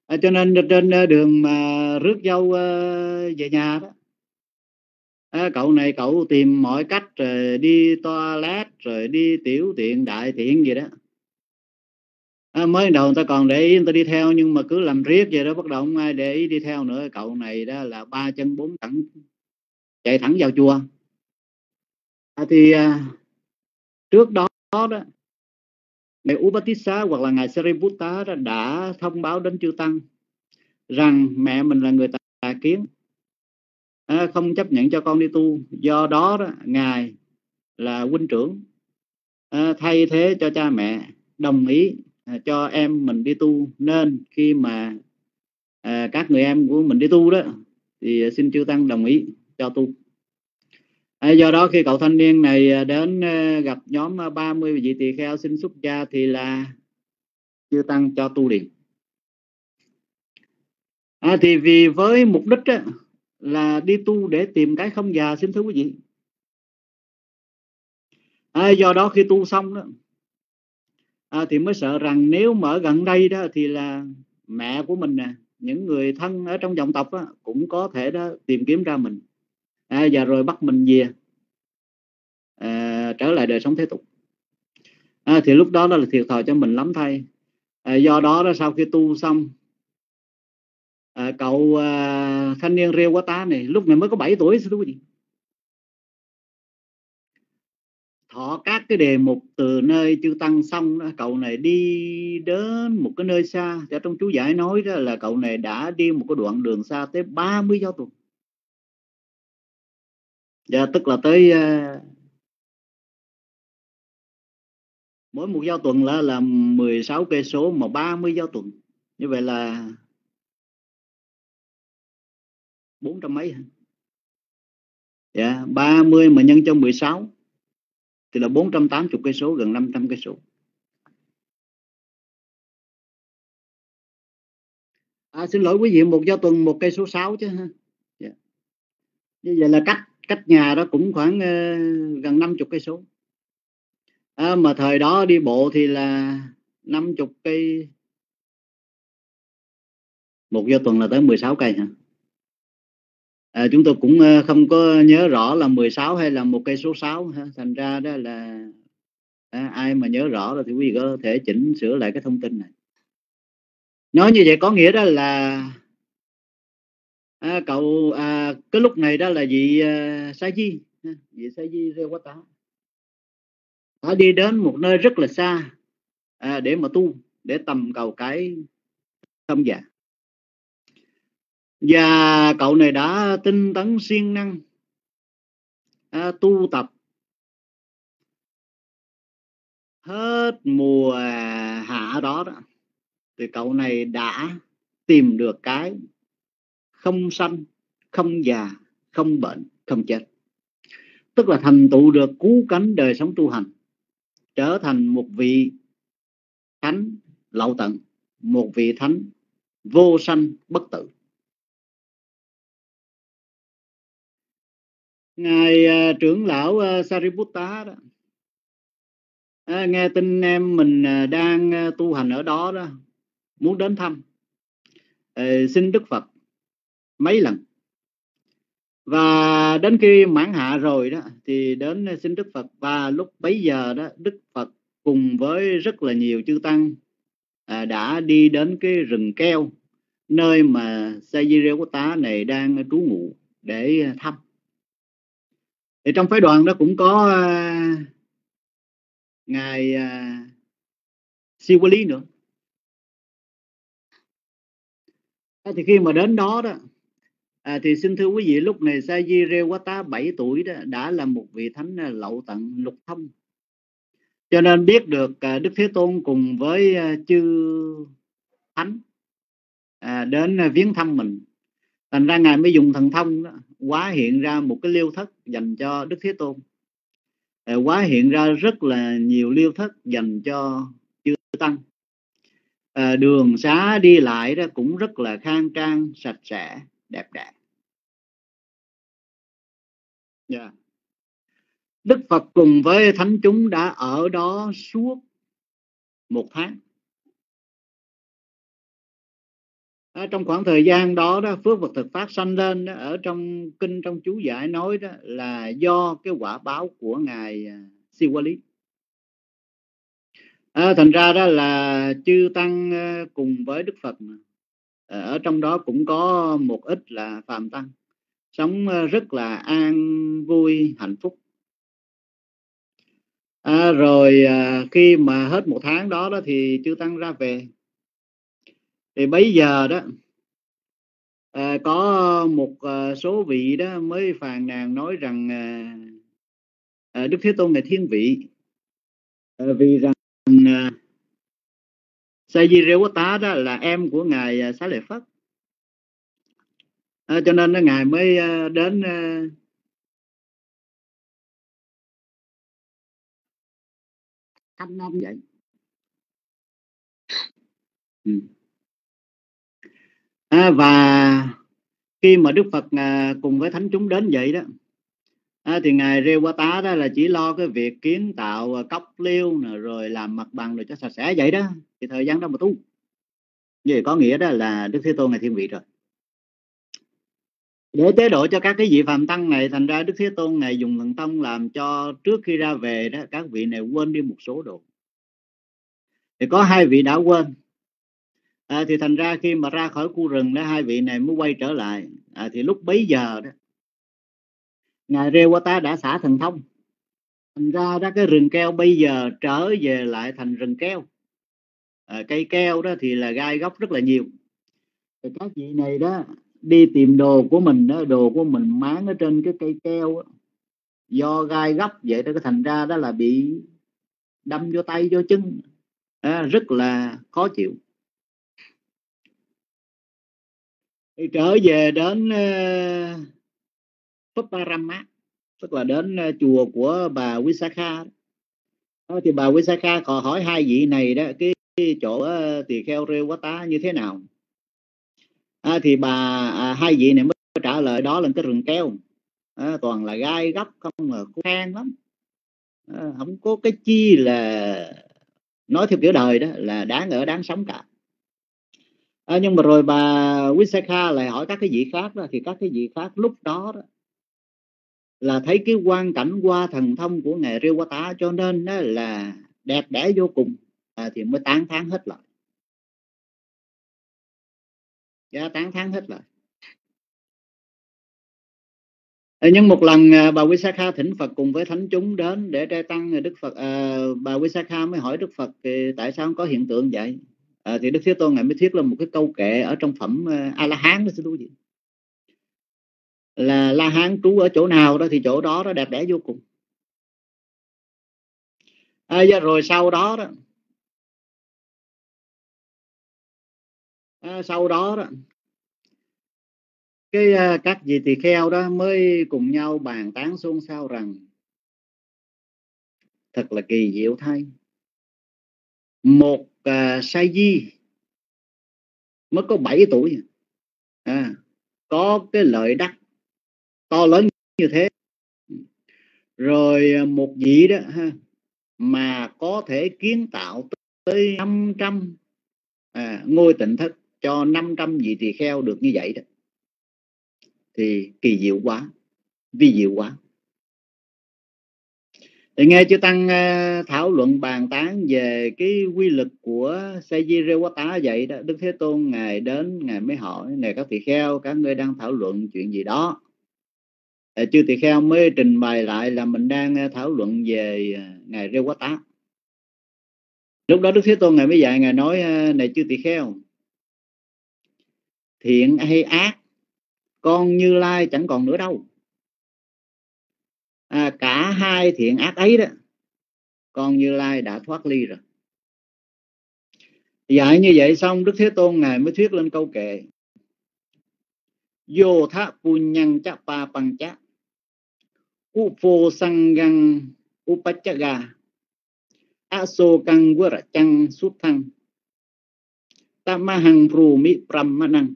À, cho nên trên à, đường mà rước dâu à, về nhà đó à, cậu này cậu tìm mọi cách rồi đi toilet rồi đi tiểu tiện đại tiện gì đó à, mới đầu người ta còn để ý người ta đi theo nhưng mà cứ làm riết vậy đó bắt đầu không ai để ý đi theo nữa. Cậu này đó là ba chân bốn thẳng chạy thẳng vào chùa. À, thì à, trước đó đó ngài Upatissa hoặc là ngài Sariputta đã, đã thông báo đến chư tăng rằng mẹ mình là người tà kiến à, không chấp nhận cho con đi tu. Do đó, đó ngài là huynh trưởng à, thay thế cho cha mẹ đồng ý À, cho em mình đi tu. Nên khi mà à, các người em của mình đi tu đó thì à, xin chư tăng đồng ý cho tu. À, do đó khi cậu thanh niên này à, đến à, gặp nhóm 30 vị tỳ kheo xin xuất gia thì là chư tăng cho tu liền. À, thì vì với mục đích á, là đi tu để tìm cái không già xin thưa quý vị. À, do đó khi tu xong đó à, thì mới sợ rằng nếu mà ở gần đây đó thì là mẹ của mình nè những người thân ở trong dòng tộc đó, cũng có thể đó tìm kiếm ra mình. À, và rồi bắt mình về à, trở lại đời sống thế tục. À, thì lúc đó đó là thiệt thòi cho mình lắm thay. À, do đó đó sau khi tu xong à, cậu à, thanh niên rêu quá tá này lúc này mới có 7 tuổi sao quý vị thọ các cái đề mục từ nơi chư tăng xong đó, cậu này đi đến một cái nơi xa. Cho trong chú giải nói đó là cậu này đã đi một cái đoạn đường xa tới 30 giáo tuần. Dạ tức là tới uh, mỗi một giao tuần là là 16 cây số mà 30 giao tuần. Như vậy là bốn trăm mấy dạ 30 mà nhân cho 16 thì là 480 cây số gần 500 cây số. À, xin lỗi quý vị một giao tuần một cây số 6 chứ ha. Dạ. như vậy là cách cách nhà đó cũng khoảng uh, gần 50 cây số. À, mà thời đó đi bộ thì là 50 cây. Một do tuần là tới 16 cây hả à, chúng tôi cũng ờ, không có nhớ rõ là 16 hay là một cây số 6 ha. thành ra đó là à, ai mà nhớ rõ rồi thì quý vị có thể chỉnh sửa lại cái thông tin này. Nói như vậy có nghĩa đó là à, cậu à, cái lúc này đó là vị à, sa di vị sa di rêu quá tá đã đi đến một nơi rất là xa à, để mà tu để tầm cầu cái thông giả và cậu này đã tinh tấn siêng năng à, tu tập hết mùa hạ đó đó thì cậu này đã tìm được cái không sanh không già không bệnh không chết. Tức là thành tựu được cứu cánh đời sống tu hành trở thành một vị thánh lậu tận một vị thánh vô sanh bất tử. Ngài uh, trưởng lão uh, Sariputta đó. À, nghe tin em mình uh, đang uh, tu hành ở đó đó muốn đến thăm. Uh, xin Đức Phật mấy lần. Và đến khi mãn hạ rồi đó thì đến xin Đức Phật. Và lúc bấy giờ đó Đức Phật cùng với rất là nhiều chư tăng à, đã đi đến cái rừng keo nơi mà Sariputta này đang trú ngụ để thăm thì trong phái đoàn đó cũng có uh, ngài uh, siêu lý nữa ờ, thì khi mà đến đó đó à, thì xin thưa quý vị lúc này sa di rêu quá tá 7 tuổi đó đã là một vị thánh lậu tận lục thông cho nên biết được đức thế tôn cùng với chư thánh à, đến viếng thăm mình. Thành ra ngài mới dùng thần thông đó quá hiện ra một cái liêu thất dành cho đức thế tôn. Ờ, quá hiện ra rất là nhiều liêu thất dành cho chư tăng. À, đường xá đi lại đó cũng rất là khang trang sạch sẽ đẹp đẽ. Yeah. Đức Phật cùng với thánh chúng đã ở đó suốt một tháng. À, trong khoảng thời gian đó đó phước vật thực phát sanh lên đó, ở trong kinh trong chú giải nói đó là do cái quả báo của ngài à, siêu quá lý. À, thành ra đó là chư tăng ờ, cùng với Đức Phật ở trong đó cũng có một ít là phàm tăng. Sống rất là an vui hạnh phúc. À, rồi à, khi mà hết một tháng đó đó thì chư tăng ra về thì bây giờ đó à, có một à, số vị đó mới phàn nàn nói rằng à, à, đức thế tôn là thiên vị à, vì rằng à, Sajirewata đó là em của ngài à, Xá Lợi Phất à, cho nên đó, ngài mới à, đến à, thăm năm vậy ừ à, và khi mà Đức Phật à, cùng với thánh chúng đến vậy đó à, thì ngài rêu qua tá đó là chỉ lo cái việc kiến tạo à, cốc liêu nè, rồi làm mặt bằng rồi cho sạch sẽ vậy đó thì thời gian đó mà tu. Vậy có nghĩa đó là Đức Thế Tôn ngài thiên vị rồi. Để tế độ cho các cái vị phạm tăng này thành ra đức thế tôn ngài dùng thần tông làm cho trước khi ra về đó các vị này quên đi một số đồ. Thì có hai vị đã quên à, thì thành ra khi mà ra khỏi khu rừng đó hai vị này mới quay trở lại. À, thì lúc bấy giờ đó ngài rêu qua ta đã xả thần thông. Thành ra đó cái rừng keo bây giờ trở về lại thành rừng keo. À, cây keo đó thì là gai góc rất là nhiều. Thì các vị này đó đi tìm đồ của mình đó đồ của mình máng ở trên cái cây keo đó. do gai góc vậy đó cái thành ra đó là bị đâm vô tay vô chân. À, rất là khó chịu. Thì trở về đến ờ, uh, Paparama tức là đến uh, chùa của bà Wisakha đó, thì bà Wisakha còn hỏi hai vị này đó cái, cái chỗ uh, tỳ kheo rêu quá tá như thế nào? À, thì bà à, hai vị này mới trả lời đó là cái rừng keo. À, toàn là gai góc không mà khan lắm. À, không có cái chi là nói theo kiểu đời đó là đáng ở đáng sống cả à, nhưng mà rồi bà Wisaka lại hỏi các cái vị khác đó thì các cái vị khác lúc đó, đó là thấy cái quan cảnh qua thần thông của ngài Rewata cho nên đó là đẹp đẽ vô cùng à, thì mới tán thán hết lại dạ, tán thán hết lại à, ờ, nhưng một lần à, bà Wisaka thỉnh Phật cùng với thánh chúng đến để trai tăng Đức Phật à, bà Wisaka mới hỏi Đức Phật tại sao không có hiện tượng vậy? À, thì Đức Thế Tôn ngài mới thuyết là một cái câu kệ ở trong phẩm ờ, uh, A La Hán đó xin quý vị. Là La Hán trú ở chỗ nào đó thì chỗ đó nó đẹp đẽ vô cùng. À, rồi sau đó đó. À, sau đó đó. Cái uh, các vị tỳ kheo đó mới cùng nhau bàn tán xôn xao rằng thật là kỳ diệu thay. Một uh, sa di mới có 7 tuổi. À, có cái lợi đắc to lớn như thế. Rồi à, một vị đó ha mà có thể kiến tạo tới 500 à, ngôi tịnh thất cho 500 vị tỳ kheo được như vậy đó. Thì kỳ diệu quá vi diệu quá thì nghe chư tăng ờ, thảo luận bàn tán về cái quy lực của Sajirewata vậy đó Đức Thế Tôn ngài đến ngài mới hỏi này các tỳ kheo các ngươi đang thảo luận chuyện gì đó? Ờ, chư tỳ kheo mới trình bày lại là mình đang ờ, thảo luận về ờ, ngài Rewata lúc đó Đức Thế Tôn ngài mới dạy ngài nói này chư tỳ kheo thiện hay ác con như lai chẳng còn nữa đâu à, cả hai thiện ác ấy đó con như lai đã thoát ly rồi. Dạy như vậy xong đức thế tôn ngài mới thuyết lên câu kệ. Vô tha punyan cha pa pang cha upo sangang upachaga aso kang vara chang sút thăng. Tamahang prumi brahmanang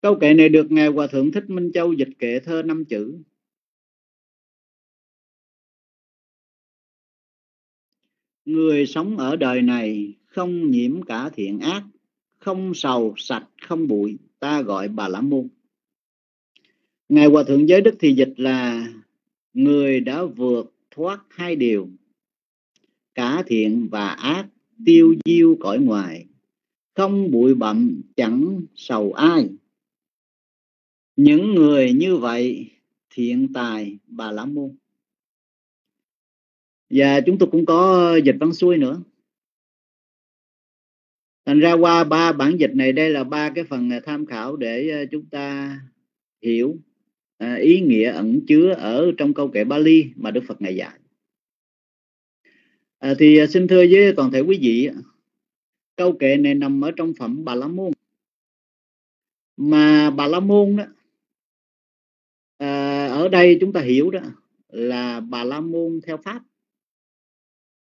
câu kệ này được ngài hòa thượng thích minh châu dịch kệ thơ năm chữ. Người sống ở đời này không nhiễm cả thiện ác, không sầu, sạch, không bụi, ta gọi bà la môn. Ngài Hòa Thượng Giới Đức thì dịch là người đã vượt thoát hai điều, cả thiện và ác, tiêu diêu cõi ngoài, không bụi bặm, chẳng sầu ai. Những người như vậy thiện tài bà la môn và chúng tôi cũng có ờ, dịch văn xuôi nữa. Thành ra qua ba bản dịch này đây là ba cái phần ờ, tham khảo để ờ, chúng ta hiểu ý nghĩa ẩn chứa ở trong câu kệ Bali mà Đức Phật ngài dạy. À, thì xin thưa với toàn thể quý vị câu kệ này nằm ở trong phẩm Bà La Môn. Mà Bà La Môn đó à, ở đây chúng ta hiểu đó là Bà La Môn theo pháp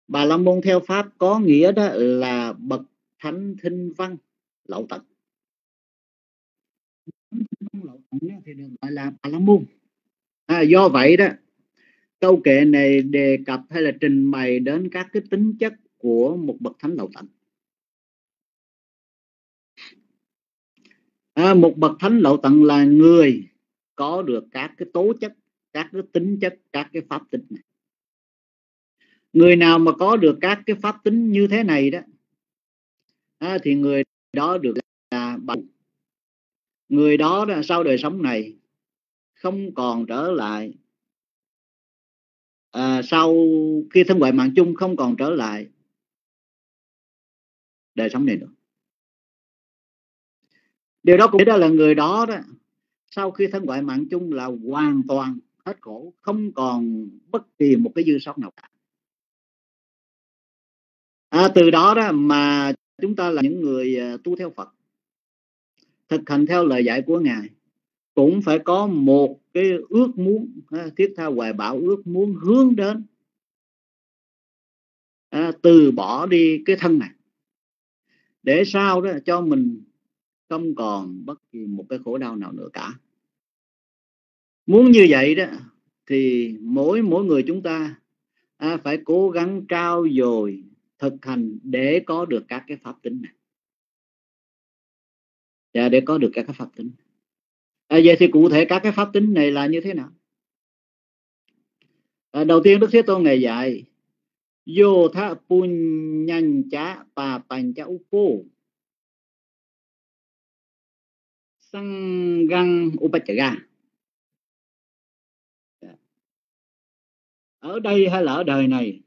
bà la môn theo pháp có nghĩa đó là bậc thánh thinh văn lậu tận. Lậu tận thì được gọi là bà la môn. À, do vậy đó câu kệ này đề cập hay là trình bày đến các cái tính chất của một bậc thánh lậu tận. À, một bậc thánh lậu tận là người có được các cái tố chất các cái tính chất các cái pháp tính này người nào mà có được các cái pháp tính như thế này đó à, thì người đó được là bằng người đó, đó sau đời sống này không còn trở lại. À, sau khi thân ngoại mạng chung không còn trở lại đời sống này nữa. Điều đó cũng nghĩa là người đó đó sau khi thân ngoại mạng chung là hoàn toàn hết khổ không còn bất kỳ một cái dư sót nào cả à, từ đó đó mà chúng ta là những người à, tu theo Phật thực hành theo lời dạy của ngài cũng phải có một cái ước muốn à, thiết tha hoài bảo ước muốn hướng đến à, từ bỏ đi cái thân này để sao đó cho mình không còn bất kỳ một cái khổ đau nào nữa cả. Muốn như vậy đó thì mỗi mỗi người chúng ta à, phải cố gắng trao dồi thực hành để có được các cái pháp tính này. Và để có được các cái pháp tính. À, vậy thì cụ thể các cái pháp tính này là như thế nào? À, đầu tiên đức thế tôn ngày dạy vô tha pun nhanh chá pa pan chá upo sang upachaga dạ. ở đây hay là ở đời này?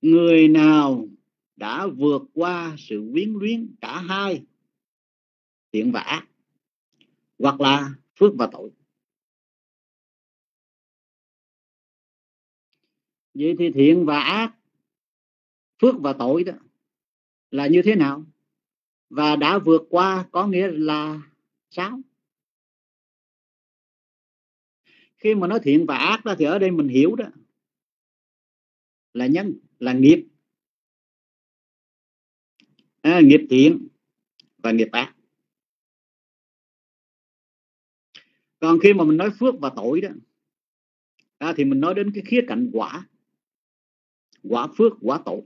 Người nào đã vượt qua sự quyến luyến cả hai, thiện và ác, hoặc là phước và tội? Vậy thì thiện và ác, phước và tội đó là như thế nào? Và đã vượt qua có nghĩa là sao? Khi mà nói thiện và ác đó thì ở đây mình hiểu đó, là nhân là nghiệp. À, nghiệp thiện và nghiệp ác. Còn khi mà mình nói phước và tội đó à, thì mình nói đến cái khía cạnh quả. Quả phước quả tội.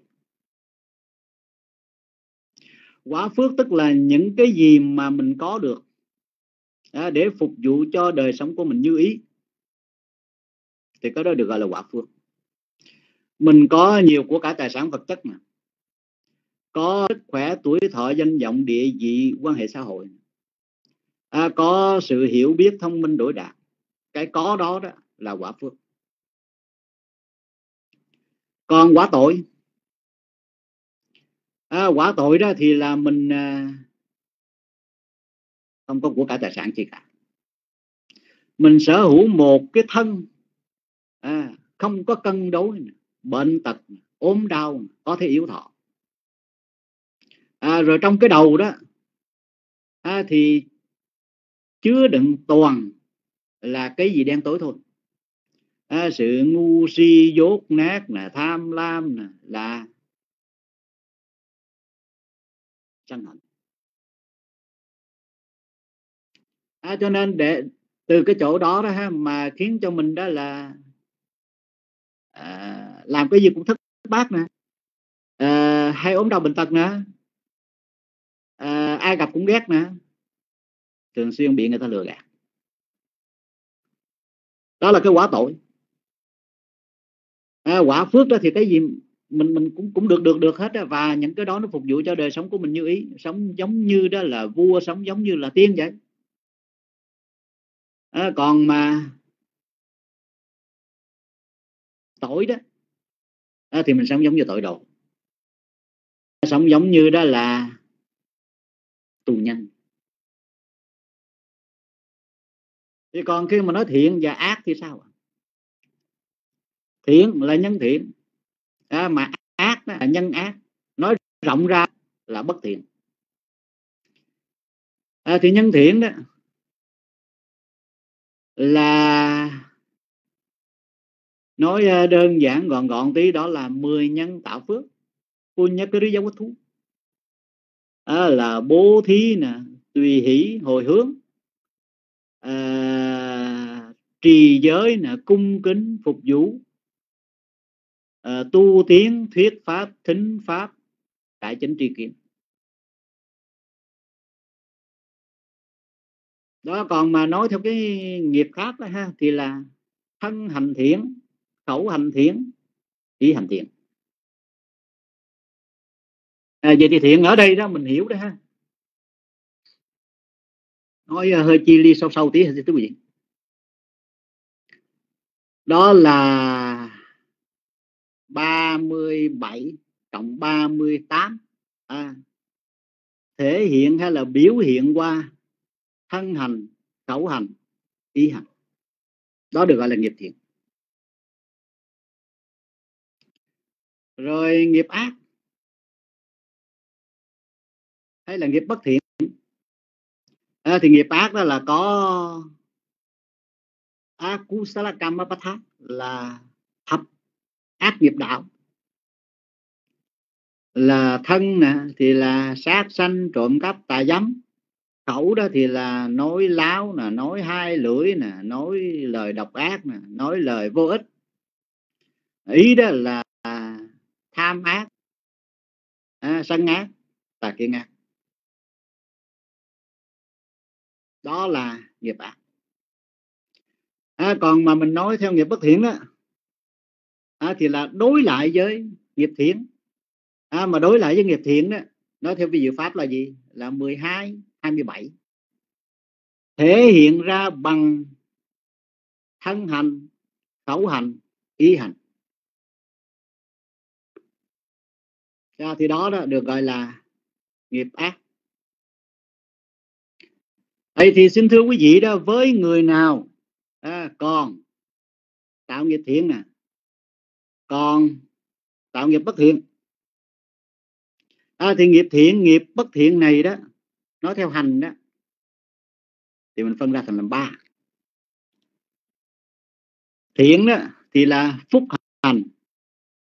Quả phước tức là những cái gì mà mình có được à, để phục vụ cho đời sống của mình như ý. Thì cái đó được gọi là quả phước mình có nhiều của cả tài sản vật chất mà. Có sức khỏe tuổi thọ danh vọng địa vị quan hệ xã hội. À, có sự hiểu biết thông minh đổi đạt cái có đó đó là quả phước. Còn quả tội. À, quả tội đó thì là mình à, không có của cả tài sản gì cả. Mình sở hữu một cái thân à, không có cân đối bệnh tật ốm đau có thể yếu thọ. À, rồi trong cái đầu đó à, thì chứa đựng toàn là cái gì đen tối thôi. À, sự ngu si dốt nát là tham lam nè là sân hận. À, cho nên để từ cái chỗ đó đó ha, mà khiến cho mình đó là à, làm cái gì cũng thất bát nè. À, hay ốm đau bệnh tật nè. À, ai gặp cũng ghét nè. Thường xuyên bị người ta lừa gạt. Đó là cái quả tội. À, quả phước đó thì cái gì mình mình cũng cũng được được được hết đó. và những cái đó nó phục vụ cho đời sống của mình như ý. Sống giống như đó là vua sống giống như là tiên vậy. À, còn mà tội đó à, thì mình sống giống như tội đồ. Sống giống như đó là tù nhân. Thì còn khi mà nói thiện và ác thì sao thiện là nhân thiện à, mà ác là nhân ác. Nói rộng ra là bất thiện. À, thì nhân thiện đó là nói đơn giản gọn gọn tí đó là 10 nhân tạo phước punya kriya thú. À, là bố thí nè tùy hỷ hồi hướng. À, trì giới nè cung kính phục vụ. À, tu tiến thuyết pháp thính pháp cải chính tri kiến. Đó còn mà nói theo cái nghiệp khác đó ha thì là thân hành thiện khẩu hành thiện ý hành thiện. À, vậy thì thiện ở đây đó mình hiểu đó ha. Nói uh, hơi chi ly sâu sâu tí thì quý vị. Đó là 37 cộng 38 à, thể hiện hay là biểu hiện qua thân hành khẩu hành ý hành. Đó được gọi là nghiệp thiện. Rồi nghiệp ác. Hay là nghiệp bất thiện. À, thì nghiệp ác đó là có akusala kamapatha là thập ác nghiệp đạo. Là thân nè thì là sát sanh trộm cắp tà dâm. Khẩu đó thì là nói láo nè nói hai lưỡi nè nói lời độc ác nè nói lời vô ích. Ý đó là tham ác à, sân ác tà kiến ác đó là nghiệp ác. À, còn mà mình nói theo nghiệp bất thiện đó à, thì là đối lại với nghiệp thiện. À, mà đối lại với nghiệp thiện đó nói theo vi diệu pháp là gì? Là 12 27 thể hiện ra bằng thân hành khẩu hành ý hành. Đó, thì đó, đó được gọi là nghiệp ác. Vậy thì xin thưa quý vị đó với người nào à, còn tạo nghiệp thiện nè còn tạo nghiệp bất thiện à, thì nghiệp thiện nghiệp bất thiện này đó nói theo hành đó thì mình phân ra thành làm ba. Thiện đó thì là phúc hành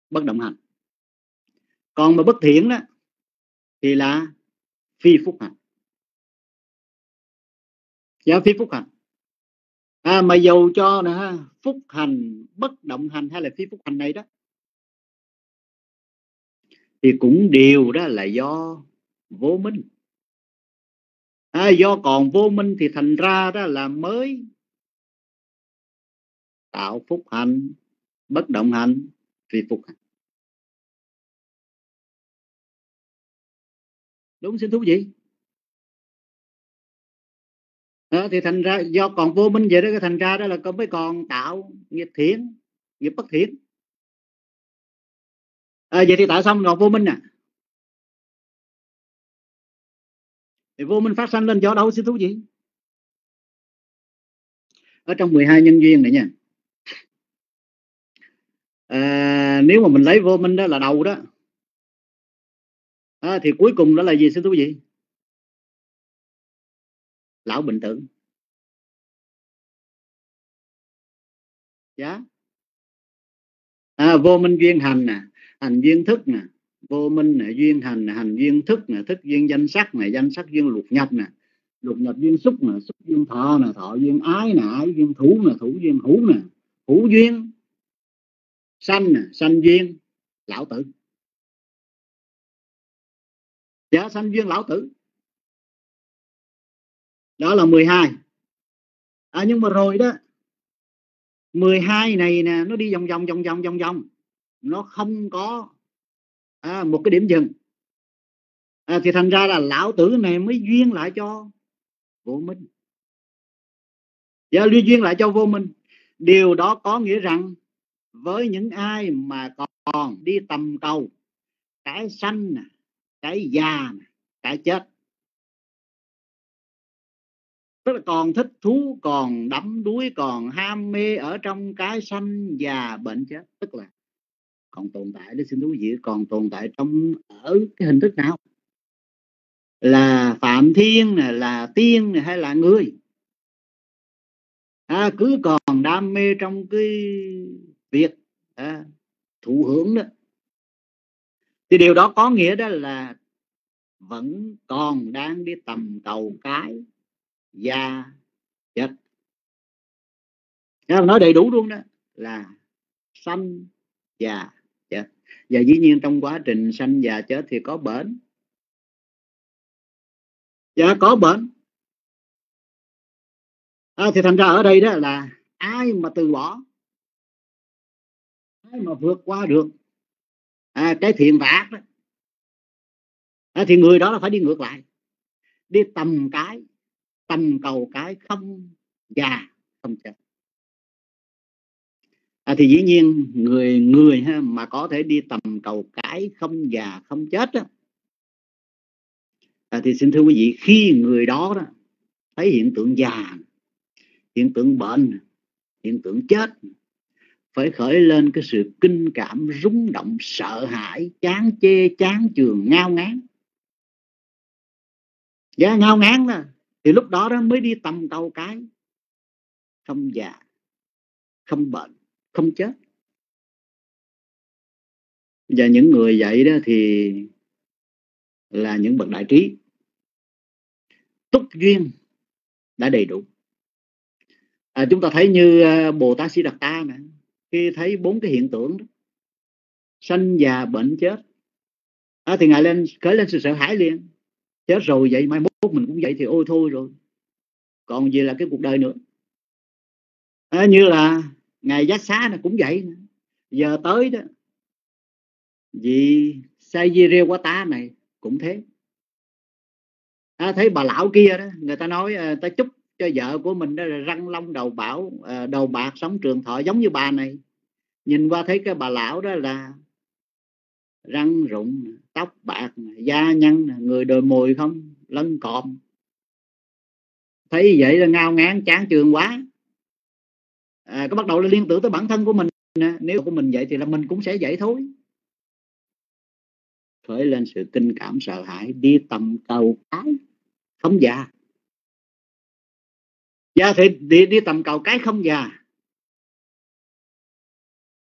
bất động hành còn mà bất thiện đó thì là phi phúc hạnh. Dạ phi phúc hạnh. À, mà dầu cho nè phúc hành bất động hành hay là phi phúc hành này đó thì cũng đều đó là do vô minh. À, do còn vô minh thì thành ra đó là mới tạo phúc hành bất động hành phi phúc hành đúng xin thú vị, đó, thì thành ra do còn vô minh vậy đó thành ra đó là con mới còn tạo nghiệp thiện nghiệp bất thiện. À, vậy thì tại sao còn vô minh à? Thì vô minh phát sanh lên do đâu xin thú vị, ở trong 12 nhân duyên này nha. À, nếu mà mình lấy vô minh đó là đầu đó à, thì cuối cùng đó là gì? Xin thú gì lão bình tưởng dạ. À, vô minh duyên hành nè hành duyên thức nè vô minh nè duyên hành nè hành duyên thức nè thức duyên danh sắc nè danh sắc duyên lục nhập nè lục nhập duyên xúc nè xúc duyên thọ nè thọ duyên ái nè ái duyên thủ nè thủ duyên hữu nè hữu duyên sanh nè sanh duyên lão tử dạ sanh duyên lão tử. Đó là 12 à, nhưng mà rồi đó 12 này nè nó đi vòng vòng vòng vòng vòng vòng. Nó không có à, một cái điểm dừng. À, thì thành ra là lão tử này mới duyên lại cho vô minh. Dạ, Và lưu duyên lại cho vô minh. Điều đó có nghĩa rằng với những ai mà còn đi tầm cầu cái sanh cái già cái chết. Tức là còn thích thú còn đắm đuối còn ham mê ở trong cái sanh già bệnh chết. Tức là còn tồn tại đó xin thú vị còn tồn tại trong ở cái hình thức nào? Là phạm thiên này, là tiên này, hay là người? À, cứ còn đam mê trong cái việc à, thụ hưởng đó thì điều đó có nghĩa đó là vẫn còn đang đi tầm cầu cái da chết nói đầy đủ luôn đó là sanh già chết. Và dĩ nhiên trong quá trình sanh già chết thì có bệnh. Dạ có bệnh. À, thì thành ra ở đây đó là ai mà từ bỏ ai mà vượt qua được à, cái thiện và ác đó. À, thì người đó là phải đi ngược lại. Đi tầm cái tầm cầu cái không già không chết. À, thì dĩ nhiên người người ha, mà có thể đi tầm cầu cái không già không chết đó, à, thì xin thưa quý vị khi người đó, đó thấy hiện tượng già hiện tượng bệnh hiện tượng chết phải khởi lên cái sự kinh cảm rúng động sợ hãi chán chê chán chường ngao ngán. Dạ ngao ngán đó. Thì lúc đó đó mới đi tầm cầu cái. Không già không bệnh không chết. Và những người vậy đó thì là những bậc đại trí. Túc duyên đã đầy đủ. À, chúng ta thấy như à, bồ tát sĩ đạt ta nè khi thấy bốn cái hiện tượng đó, sanh già bệnh chết à, thì ngài lên khởi lên sự sợ hãi liền. Chết rồi vậy mai mốt mình cũng vậy thì ôi thôi rồi. Còn gì là cái cuộc đời nữa? À, như là ngày giác xá này cũng vậy giờ tới đó vì Siberia quá tá này cũng thế. À, thấy bà lão kia đó người ta nói à, ta chúc cho vợ của mình đó là răng long đầu bảo ờ, đầu bạc sống trường thọ giống như bà này. Nhìn qua thấy cái bà lão đó là răng rụng tóc bạc da nhăn người đồi mồi không lân cọm thấy vậy là ngao ngán chán trường quá. À, có bắt đầu là liên tưởng tới bản thân của mình nếu của mình vậy thì là mình cũng sẽ vậy thôi. Khởi lên sự kinh cảm sợ hãi đi tầm cầu cái. Không già. Dạ thì đi, đi tầm cầu cái không già.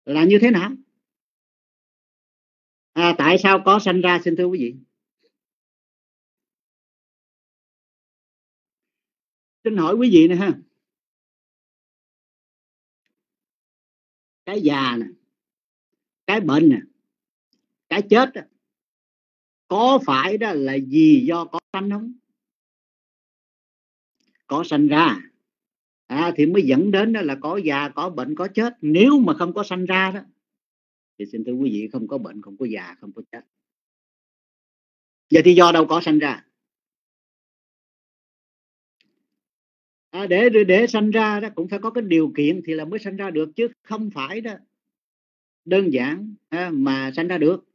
Là như thế nào? À, tại sao có sanh ra xin thưa quý vị? Xin hỏi quý vị nè ha. Cái già nè cái bệnh nè cái chết đó, có phải đó là gì do có sanh không? Có sanh ra à, thì mới dẫn đến đó là có già có bệnh có chết. Nếu mà không có sanh ra đó thì xin thưa quý vị không có bệnh không có già không có chết. Vậy thì do đâu có sanh ra? À, để để sanh ra đó cũng phải có cái điều kiện thì là mới sanh ra được chứ không phải đó đơn giản à, mà sanh ra được.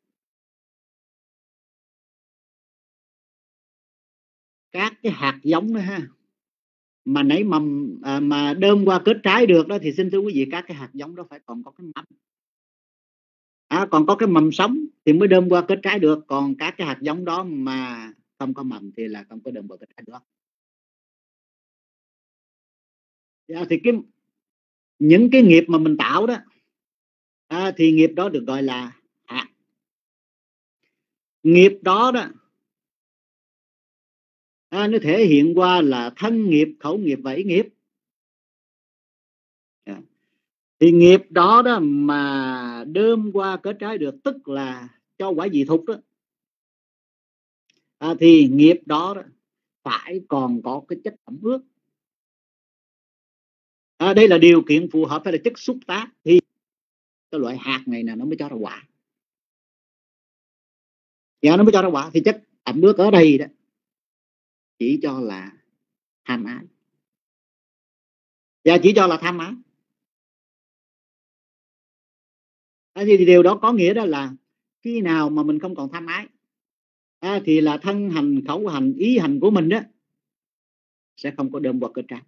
Các cái hạt giống đó ha mà nảy mầm à, mà đơm qua kết trái được đó thì xin thưa quý vị các cái hạt giống đó phải còn có cái mầm à, còn có cái mầm sống thì mới đơm qua kết trái được. Còn các cái hạt giống đó mà không có mầm thì là không có đơm qua kết trái được. À, thì cái những cái nghiệp mà mình tạo đó à, thì nghiệp đó được gọi là hạt. Nghiệp đó đó à, nó thể hiện qua là thân nghiệp khẩu nghiệp và ý nghiệp. À. thì nghiệp đó đó mà đơm qua cỡ trái được tức là cho quả dị thục đó. À, thì nghiệp đó, đó phải còn có cái chất ẩm ướt. À, đây là điều kiện phù hợp hay là chất xúc tác thì cái loại hạt này là nó mới cho ra quả. Dạ nó mới cho ra quả. Thì chất ẩm ướt ở đây đó chỉ cho là tham ái. Và chỉ cho là tham ái. À, thì điều đó có nghĩa đó là khi nào mà mình không còn tham ái à, thì là thân hành khẩu hành ý hành của mình đó sẽ không có đơm qua kết trái.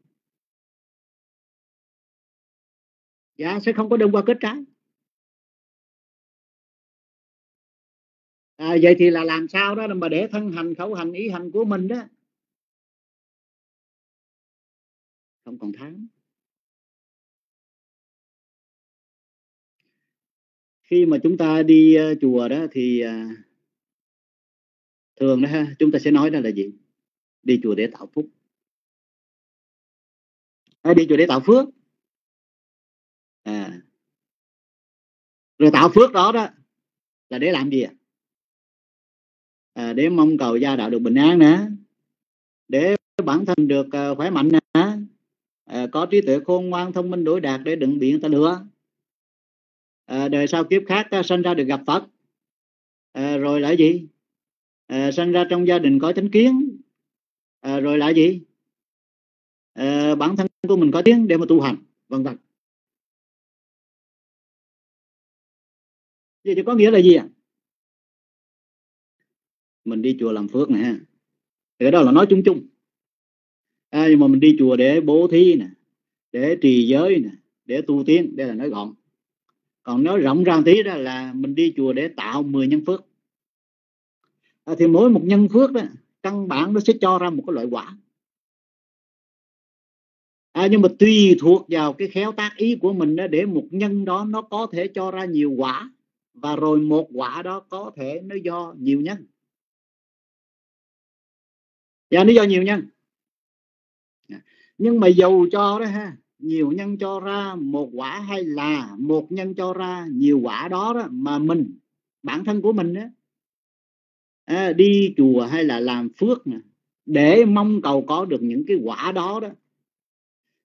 Dạ sẽ không có đơm qua kết trái. À, vậy thì là làm sao đó mà để thân hành khẩu hành ý hành của mình đó không còn tham khi mà chúng ta đi ờ, chùa đó thì ờ, thường đó chúng ta sẽ nói đó là gì đi chùa để tạo phúc à, đi chùa để tạo phước à. rồi tạo phước đó đó là để làm gì à? à để mong cầu gia đạo được bình an nè để bản thân được khỏe mạnh nè à, có trí tuệ khôn ngoan thông minh đối đạt để đựng biện ta lừa. À, đời sau kiếp khác ta sinh ra được gặp Phật. À, rồi lại gì? À, sinh ra trong gia đình có chánh kiến. À, rồi lại gì? À, bản thân của mình có tiếng để mà tu hành vân vân. Vậy thì có nghĩa là gì ạ? Mình đi chùa làm phước nè cái đó là nói chung chung à, nhưng mà mình đi chùa để bố thí nè để trì giới nè để tu tiến đây là nói gọn. Còn nói rộng ra tí đó là mình đi chùa để tạo 10 nhân phước. À, thì mỗi một nhân phước đó căn bản nó sẽ cho ra một cái loại quả. À, nhưng mà tùy thuộc vào cái khéo tác ý của mình đó, để một nhân đó nó có thể cho ra nhiều quả và rồi một quả đó có thể nó do nhiều nhân. Và nó do nhiều nhân nhưng mà dầu cho đó ha nhiều nhân cho ra một quả hay là một nhân cho ra nhiều quả đó, đó mà mình bản thân của mình đó, à, đi chùa hay là làm phước nè để mong cầu có được những cái quả đó đó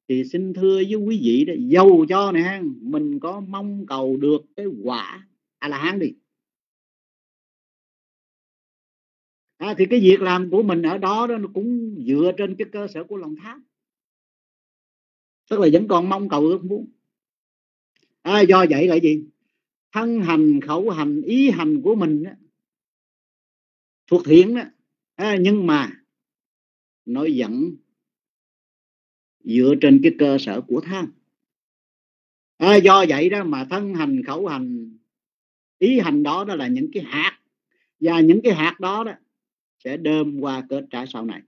thì xin thưa với quý vị đó dầu cho nè ha mình có mong cầu được cái quả a la hán đi. À, thì cái việc làm của mình ở đó đó nó cũng dựa trên cái cơ sở của lòng tham tức là vẫn còn mong cầu ước muốn. À, do vậy là gì? Thân hành khẩu hành ý hành của mình đó, thuộc thiện đó à, nhưng mà nó vẫn dựa trên cái cơ sở của tham. À, do vậy đó mà thân hành khẩu hành ý hành đó đó là những cái hạt. Và những cái hạt đó đó sẽ đơm qua kết trái sau này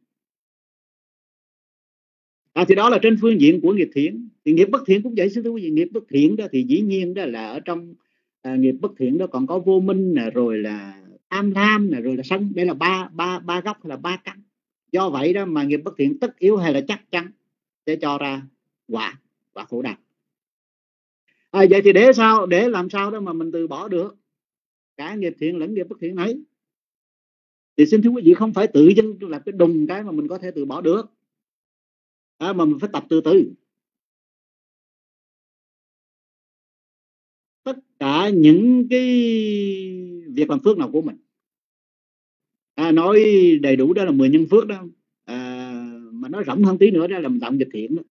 à, thì đó là trên phương diện của nghiệp thiện. Thì nghiệp bất thiện cũng vậy xin thưa quý vị nghiệp bất thiện đó thì dĩ nhiên đó là ở trong à, nghiệp bất thiện đó còn có vô minh nè rồi là tham lam nè rồi là sân. Đây là ba ba ba góc hay là ba căn. Do vậy đó mà nghiệp bất thiện tất yếu hay là chắc chắn sẽ cho ra quả quả khổ đau. À, vậy thì để sao để làm sao đó mà mình từ bỏ được cả nghiệp thiện lẫn nghiệp bất thiện ấy? Thì xin thưa quý vị không phải tự dưng là cái đùng cái mà mình có thể từ bỏ được à, mà mình phải tập từ từ. Tất cả những cái việc làm phước nào của mình. À, nói đầy đủ đó là 10 nhân phước đó. À, mà nói rộng hơn tí nữa đó là mình tạo nghiệp thiện đó.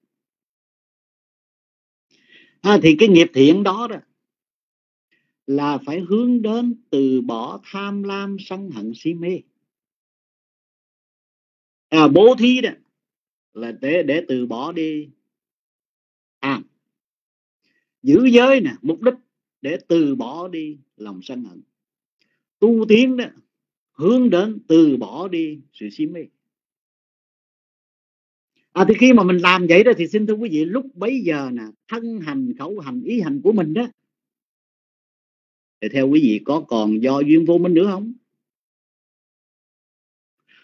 À, thì cái nghiệp thiện đó đó là phải hướng đến từ bỏ tham lam sân hận si mê. À, bố thí đó là để để từ bỏ đi. À giữ giới nè mục đích để từ bỏ đi lòng sân hận. Tu tiến đó hướng đến từ bỏ đi sự si mê. À, thì khi mà mình làm vậy đó thì xin thưa quý vị lúc bấy giờ nè thân hành khẩu hành ý hành của mình đó thì theo quý vị có còn do duyên vô minh nữa không?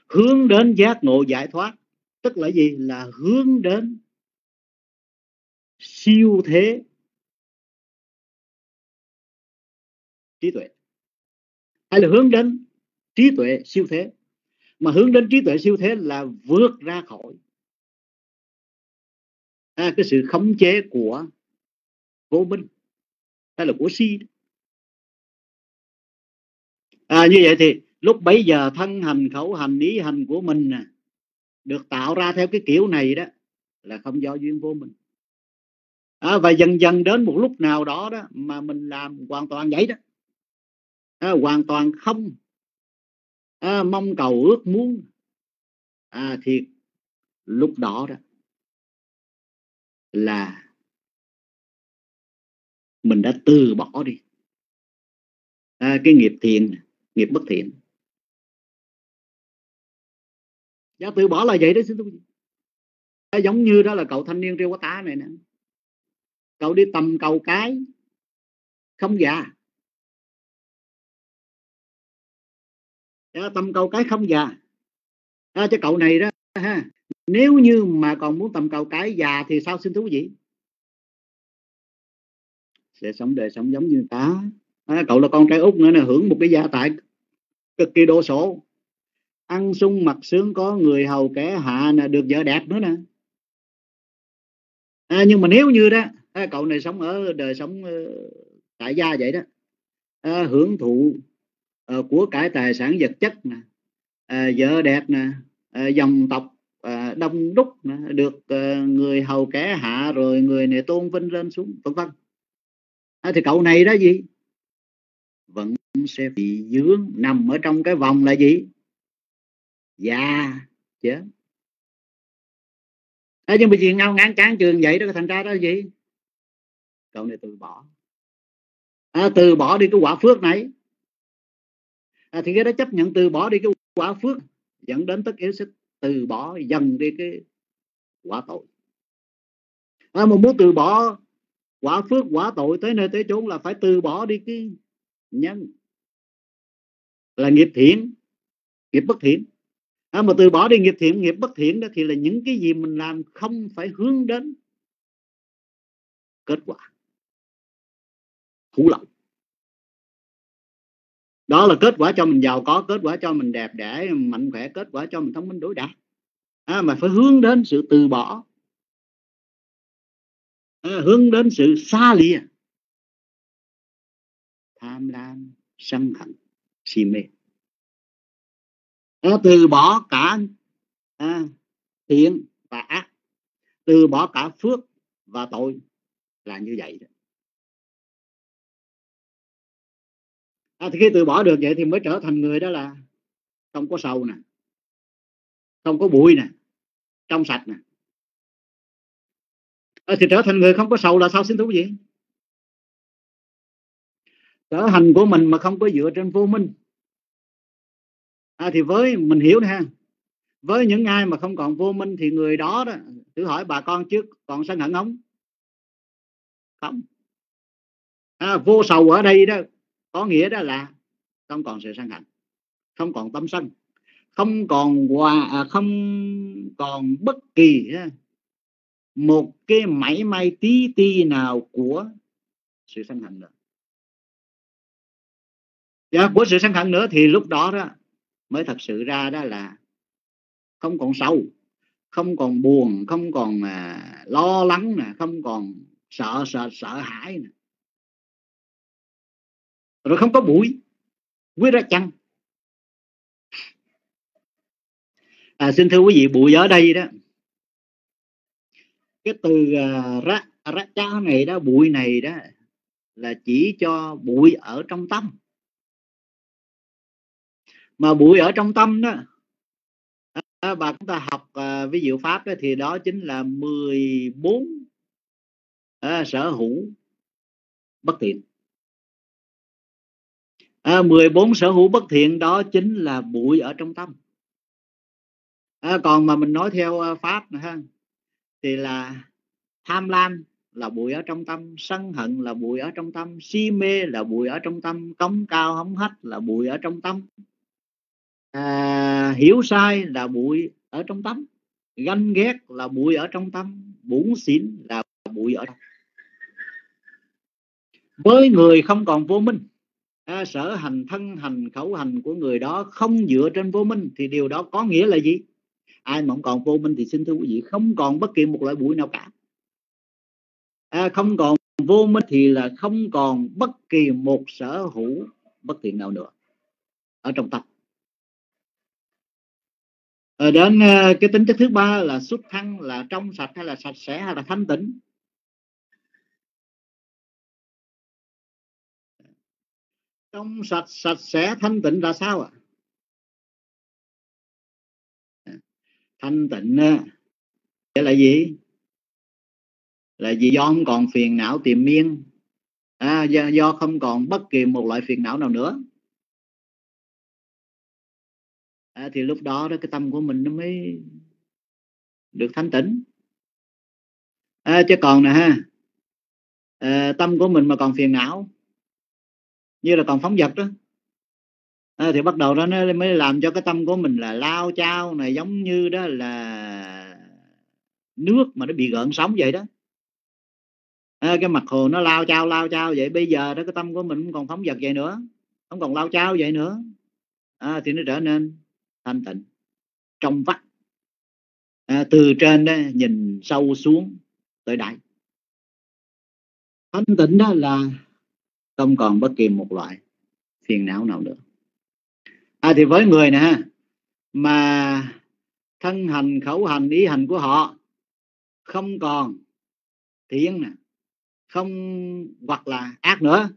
Hướng đến giác ngộ giải thoát tức là gì? Là hướng đến siêu thế trí tuệ. Hay là hướng đến trí tuệ siêu thế? Mà hướng đến trí tuệ siêu thế là vượt ra khỏi à, cái sự khống chế của vô minh hay là của si. À, như vậy thì lúc bấy giờ thân hành khẩu hành ý hành của mình nè được tạo ra theo cái kiểu này đó là không do duyên vô mình. À, và dần dần đến một lúc nào đó đó mà mình làm hoàn toàn vậy đó. À, hoàn toàn không. À, mong cầu ước muốn. À, thì lúc đó đó là mình đã từ bỏ đi. À, cái nghiệp thiện nghiệp bất thiện. Dạ từ bỏ là vậy đó xin thưa quý vị. Giống như đó là cậu thanh niên riêu quá tá này nè. Cậu đi tầm cầu cái không già. Dạ, tầm cầu cái không già. À, cho cậu này đó ha nếu như mà còn muốn tầm cầu cái già thì sao xin thú vị? Sẽ sống đời sống giống như ta. À, cậu là con trai út nữa nè hưởng một cái gia tài cực kỳ đồ sổ ăn sung mặc sướng có người hầu kẻ hạ nè được vợ đẹp nữa nè. À, nhưng mà nếu như đó à, cậu này sống ở đời sống uh, tại gia vậy đó à, hưởng thụ uh, của cải tài sản vật chất nè à, vợ đẹp nè à, dòng tộc à, đông đúc nè, được à, người hầu kẻ hạ rồi người này tôn vinh lên xuống vân vân. À, thì cậu này đó gì? Vẫn sẽ bị dướng nằm ở trong cái vòng là gì? Già chết à, nhưng mà chuyện ngao ngán cán trường vậy đó thành ra đó gì? Cậu này từ bỏ. À, từ bỏ đi cái quả phước này. À, thì cái đó chấp nhận từ bỏ đi cái quả phước dẫn đến tất yếu sẽ từ bỏ dần đi cái quả tội. À, mà muốn từ bỏ quả phước quả tội tới nơi tới chốn là phải từ bỏ đi cái nhân. Là nghiệp thiện nghiệp bất thiện à, mà từ bỏ đi nghiệp thiện nghiệp bất thiện đó thì là những cái gì mình làm không phải hướng đến kết quả hữu lậu đó là kết quả cho mình giàu có kết quả cho mình đẹp đẽ mạnh khỏe kết quả cho mình thông minh đối đạt à, mà phải hướng đến sự từ bỏ. À, hướng đến sự xa lìa. Tham lam sân hận si mê à, từ bỏ cả à, thiện và ác. Từ bỏ cả phước và tội là như vậy đó. À, thì khi từ bỏ được vậy thì mới trở thành người đó là không có sầu nè không có bụi nè trong sạch nè. À, thì trở thành người không có sầu là sao xin thú gì trở thành của mình mà không có dựa trên vô minh à, thì với mình hiểu nha với những ai mà không còn vô minh thì người đó đó thử hỏi bà con trước còn sân hận không? Không. À, vô sầu ở đây đó có nghĩa đó là không còn sự sân hận không còn tâm sân không còn hòa à, không còn bất kỳ một cái mảy may tí ti nào của sự sân hận nữa. Dạ, của sự sân hận nữa thì lúc đó đó mới thật sự ra đó là không còn sâu không còn buồn không còn à, lo lắng nè không còn sợ sợ sợ hãi nè. Rồi không có bụi quyết ra chăng? À, xin thưa quý vị bụi ở đây đó cái từ à, uh, ra ra chá này đó bụi này đó là chỉ cho bụi ở trong tâm mà bụi ở trong tâm đó à, bà chúng ta học à, ví dụ pháp đó, thì đó chính là 14 à, sở hữu bất thiện. À, 14 sở hữu bất thiện đó chính là bụi ở trong tâm. À, còn mà mình nói theo à, pháp nữa ha thì là tham lam là bụi ở trong tâm sân hận là bụi ở trong tâm si mê là bụi ở trong tâm cống cao hống hách là bụi ở trong tâm à, hiểu sai là bụi ở trong tâm ganh ghét là bụi ở trong tâm bủn xỉn là bụi ở trong với người không còn vô minh à, sở hành thân hành khẩu hành của người đó không dựa trên vô minh thì điều đó có nghĩa là gì? Ai mà không còn vô minh thì xin thưa quý vị không còn bất kỳ một loại bụi nào cả. À, không còn vô minh thì là không còn bất kỳ một sở hữu bất thiện nào nữa ở trong tâm Ờ, đến ờ, cái tính chất thứ ba là xuất thân là trong sạch hay là sạch sẽ hay là thanh tịnh? Trong sạch sạch sẽ thanh tịnh là sao ạ? Thanh tịnh nghĩa là gì? Là gì do không còn phiền não tiềm miên. À, do, do không còn bất kỳ một loại phiền não nào nữa à, thì lúc đó đó cái tâm của mình nó mới được thanh tịnh. À, chứ còn nè ha à, tâm của mình mà còn phiền não như là còn phóng vật đó à, thì bắt đầu đó nó mới làm cho cái tâm của mình là lao chao này giống như đó là nước mà nó bị gợn sóng vậy đó. À, cái mặt hồ nó lao chao lao chao vậy bây giờ đó cái tâm của mình không còn phóng vật vậy nữa không còn lao chao vậy nữa. À, thì nó trở nên thanh tịnh. Trong vắt. À, từ trên đó nhìn sâu xuống tới đại thanh tịnh đó là không còn bất kỳ một loại phiền não nào nữa. À, thì với người nè mà thân hành khẩu hành ý hành của họ không còn thiện nè không hoặc là ác nữa.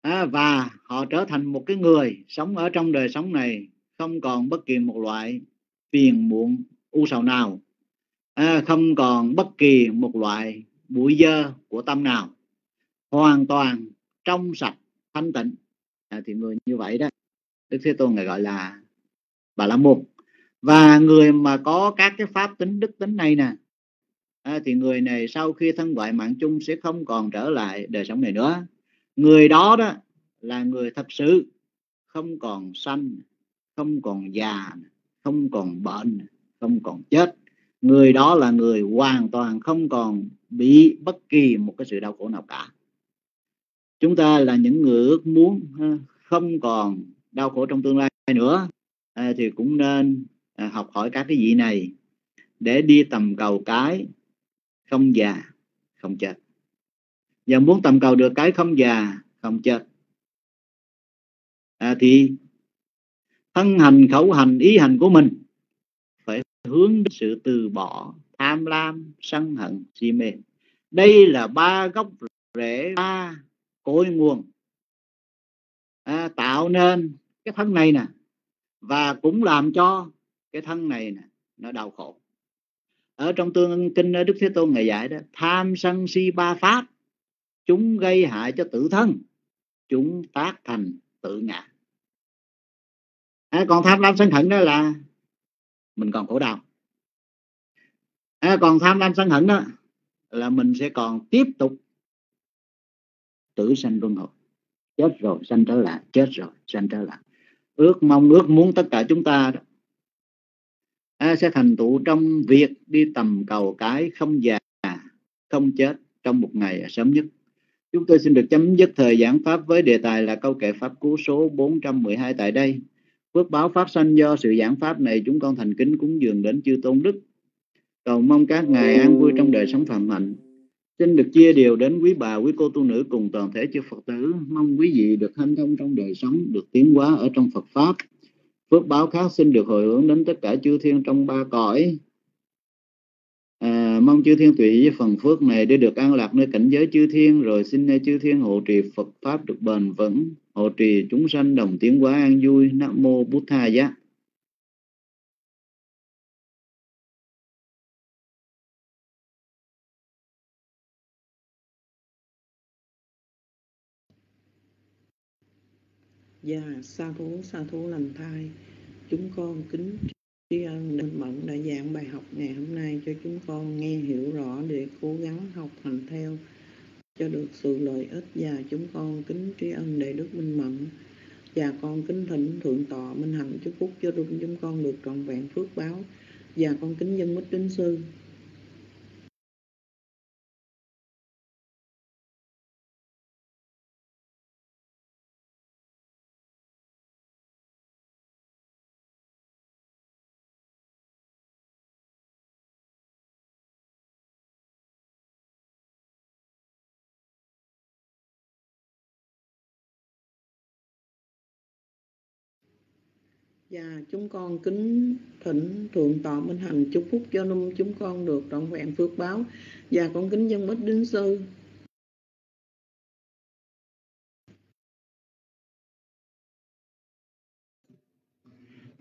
À, và họ trở thành một cái người sống ở trong đời sống này không còn bất kỳ một loại phiền muộn u sầu nào. À, không còn bất kỳ một loại bụi dơ của tâm nào. Hoàn toàn trong sạch thanh tịnh. À, thì người như vậy đó đức thế tôn ngài gọi là bà la môn. Và người mà có các cái pháp tính đức tính này nè à, thì người này sau khi thân ngoại mạng chung sẽ không còn trở lại đời sống này nữa. Người đó đó là người thật sự không còn sanh không còn già không còn bệnh không còn chết. Người đó là người hoàn toàn không còn bị bất kỳ một cái sự đau khổ nào cả. Chúng ta là những người ước muốn không còn đau khổ trong tương lai nữa. À, thì cũng nên à, học hỏi các cái vị này để đi tầm cầu cái không già không chết. Và muốn tầm cầu được cái không già không chết. À, thì thân hành khẩu hành ý hành của mình phải hướng đến sự từ bỏ tham lam sân hận si mê. Đây là ba gốc rễ ba cội nguồn à, tạo nên cái thân này nè và cũng làm cho cái thân này nè nó đau khổ. Ở trong tương kinh đức thế tôn ngày dạy đó tham sân si ba pháp chúng gây hại cho tự thân chúng tác thành tự ngã à, còn tham lam sân hận đó là mình còn khổ đau. À, còn tham lam sân hận đó là mình sẽ còn tiếp tục tử sanh luân hồi. Chết rồi sanh trở lại chết rồi sanh trở lại. Ước mong ước muốn tất cả chúng ta đó à, sẽ thành tựu trong việc đi tầm cầu cái không già không chết trong một ngày sớm nhất. Chúng tôi xin được chấm dứt thời giảng pháp với đề tài là câu kệ pháp cú số 412 tại đây phước báo phát sanh do sự giảng pháp này chúng con thành kính cúng dường đến chư tôn đức. Cầu mong các ngài an vui trong đời sống phạm hạnh. Xin được chia điều đến quý bà, quý cô tu nữ cùng toàn thể chư phật tử. Mong quý vị được hanh thông trong đời sống, được tiến hóa ở trong phật pháp. Phước báo khác xin được hồi hướng đến tất cả chư thiên trong ba cõi à, mong chư thiên tùy với phần phước này để được an lạc nơi cảnh giới chư thiên rồi xin nơi chư thiên hộ trì Phật pháp được bền vững hộ trì chúng sanh đồng tiến hóa an vui nam mô bút tha giá Dạ, sa thú, sa thú lành thai. Chúng con kính tri ân Đức Mẫn đã giảng bài học ngày hôm nay cho chúng con nghe hiểu rõ để cố gắng học hành theo cho được sự lợi ích và chúng con kính tri ân Đại đức Minh Mẫn. Và con kính thỉnh thượng tọa minh hạnh chúc phúc cho chúng con được trọn vẹn phước báo. Và con kính dân mít đến sư. Dạ, chúng con kính thỉnh thượng tọa minh hành chúc phúc cho năm chúng con được trọn vẹn phước báo và con kính dân bích đến sư.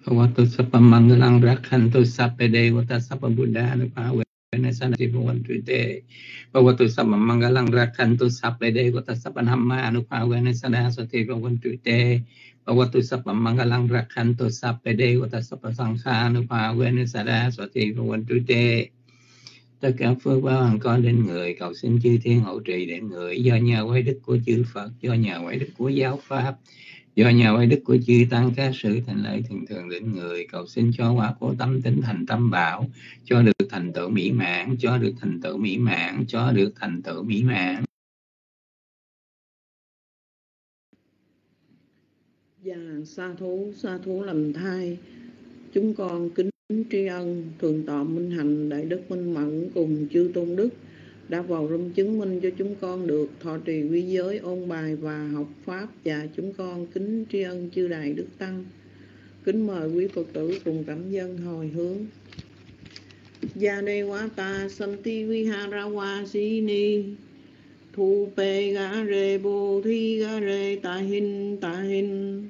Bhagavato Sapa Mangalang Rakhanto Sape Devata Sapa Buddha Anupawe si Sivavantu Tuite, Bhagavato Sama Mangalang Rakhanto Sape Devata Sapa Dhamma Anupawe Sati Sivavantu Tuite, Bhagavato Sapa Mangalang Rakhanto Sape Devata Sapa Sankha Anupawe Sati Sivavantu Tuite. tất cả phước báo hằng có đến người cầu xin chư thiên hộ trì đến người do nhà quay đức của chư Phật do nhà quay đức của giáo pháp do nhờ quay đức của chư tăng các sự thành lợi thường thường đến người cầu xin cho quả của tâm tính thành tâm bảo cho được thành tựu mỹ mãn cho được thành tựu mỹ mãn cho được thành tựu mỹ mãn Dạ, sa thú, sa thú làm thai. Chúng con kính tri ân thường tọa Minh Hạnh, Đại Đức Minh Mẫn cùng chư Tôn Đức đã vào rung chứng minh cho chúng con được thọ trì quy giới, ôn bài và học Pháp và chúng con kính tri ân chư Đại Đức Tăng. Kính mời quý Phật tử cùng cảm dân hồi hướng. Gia đề quá ta santi si ni thu pe ga re bồ thi ga re ta hin ta hin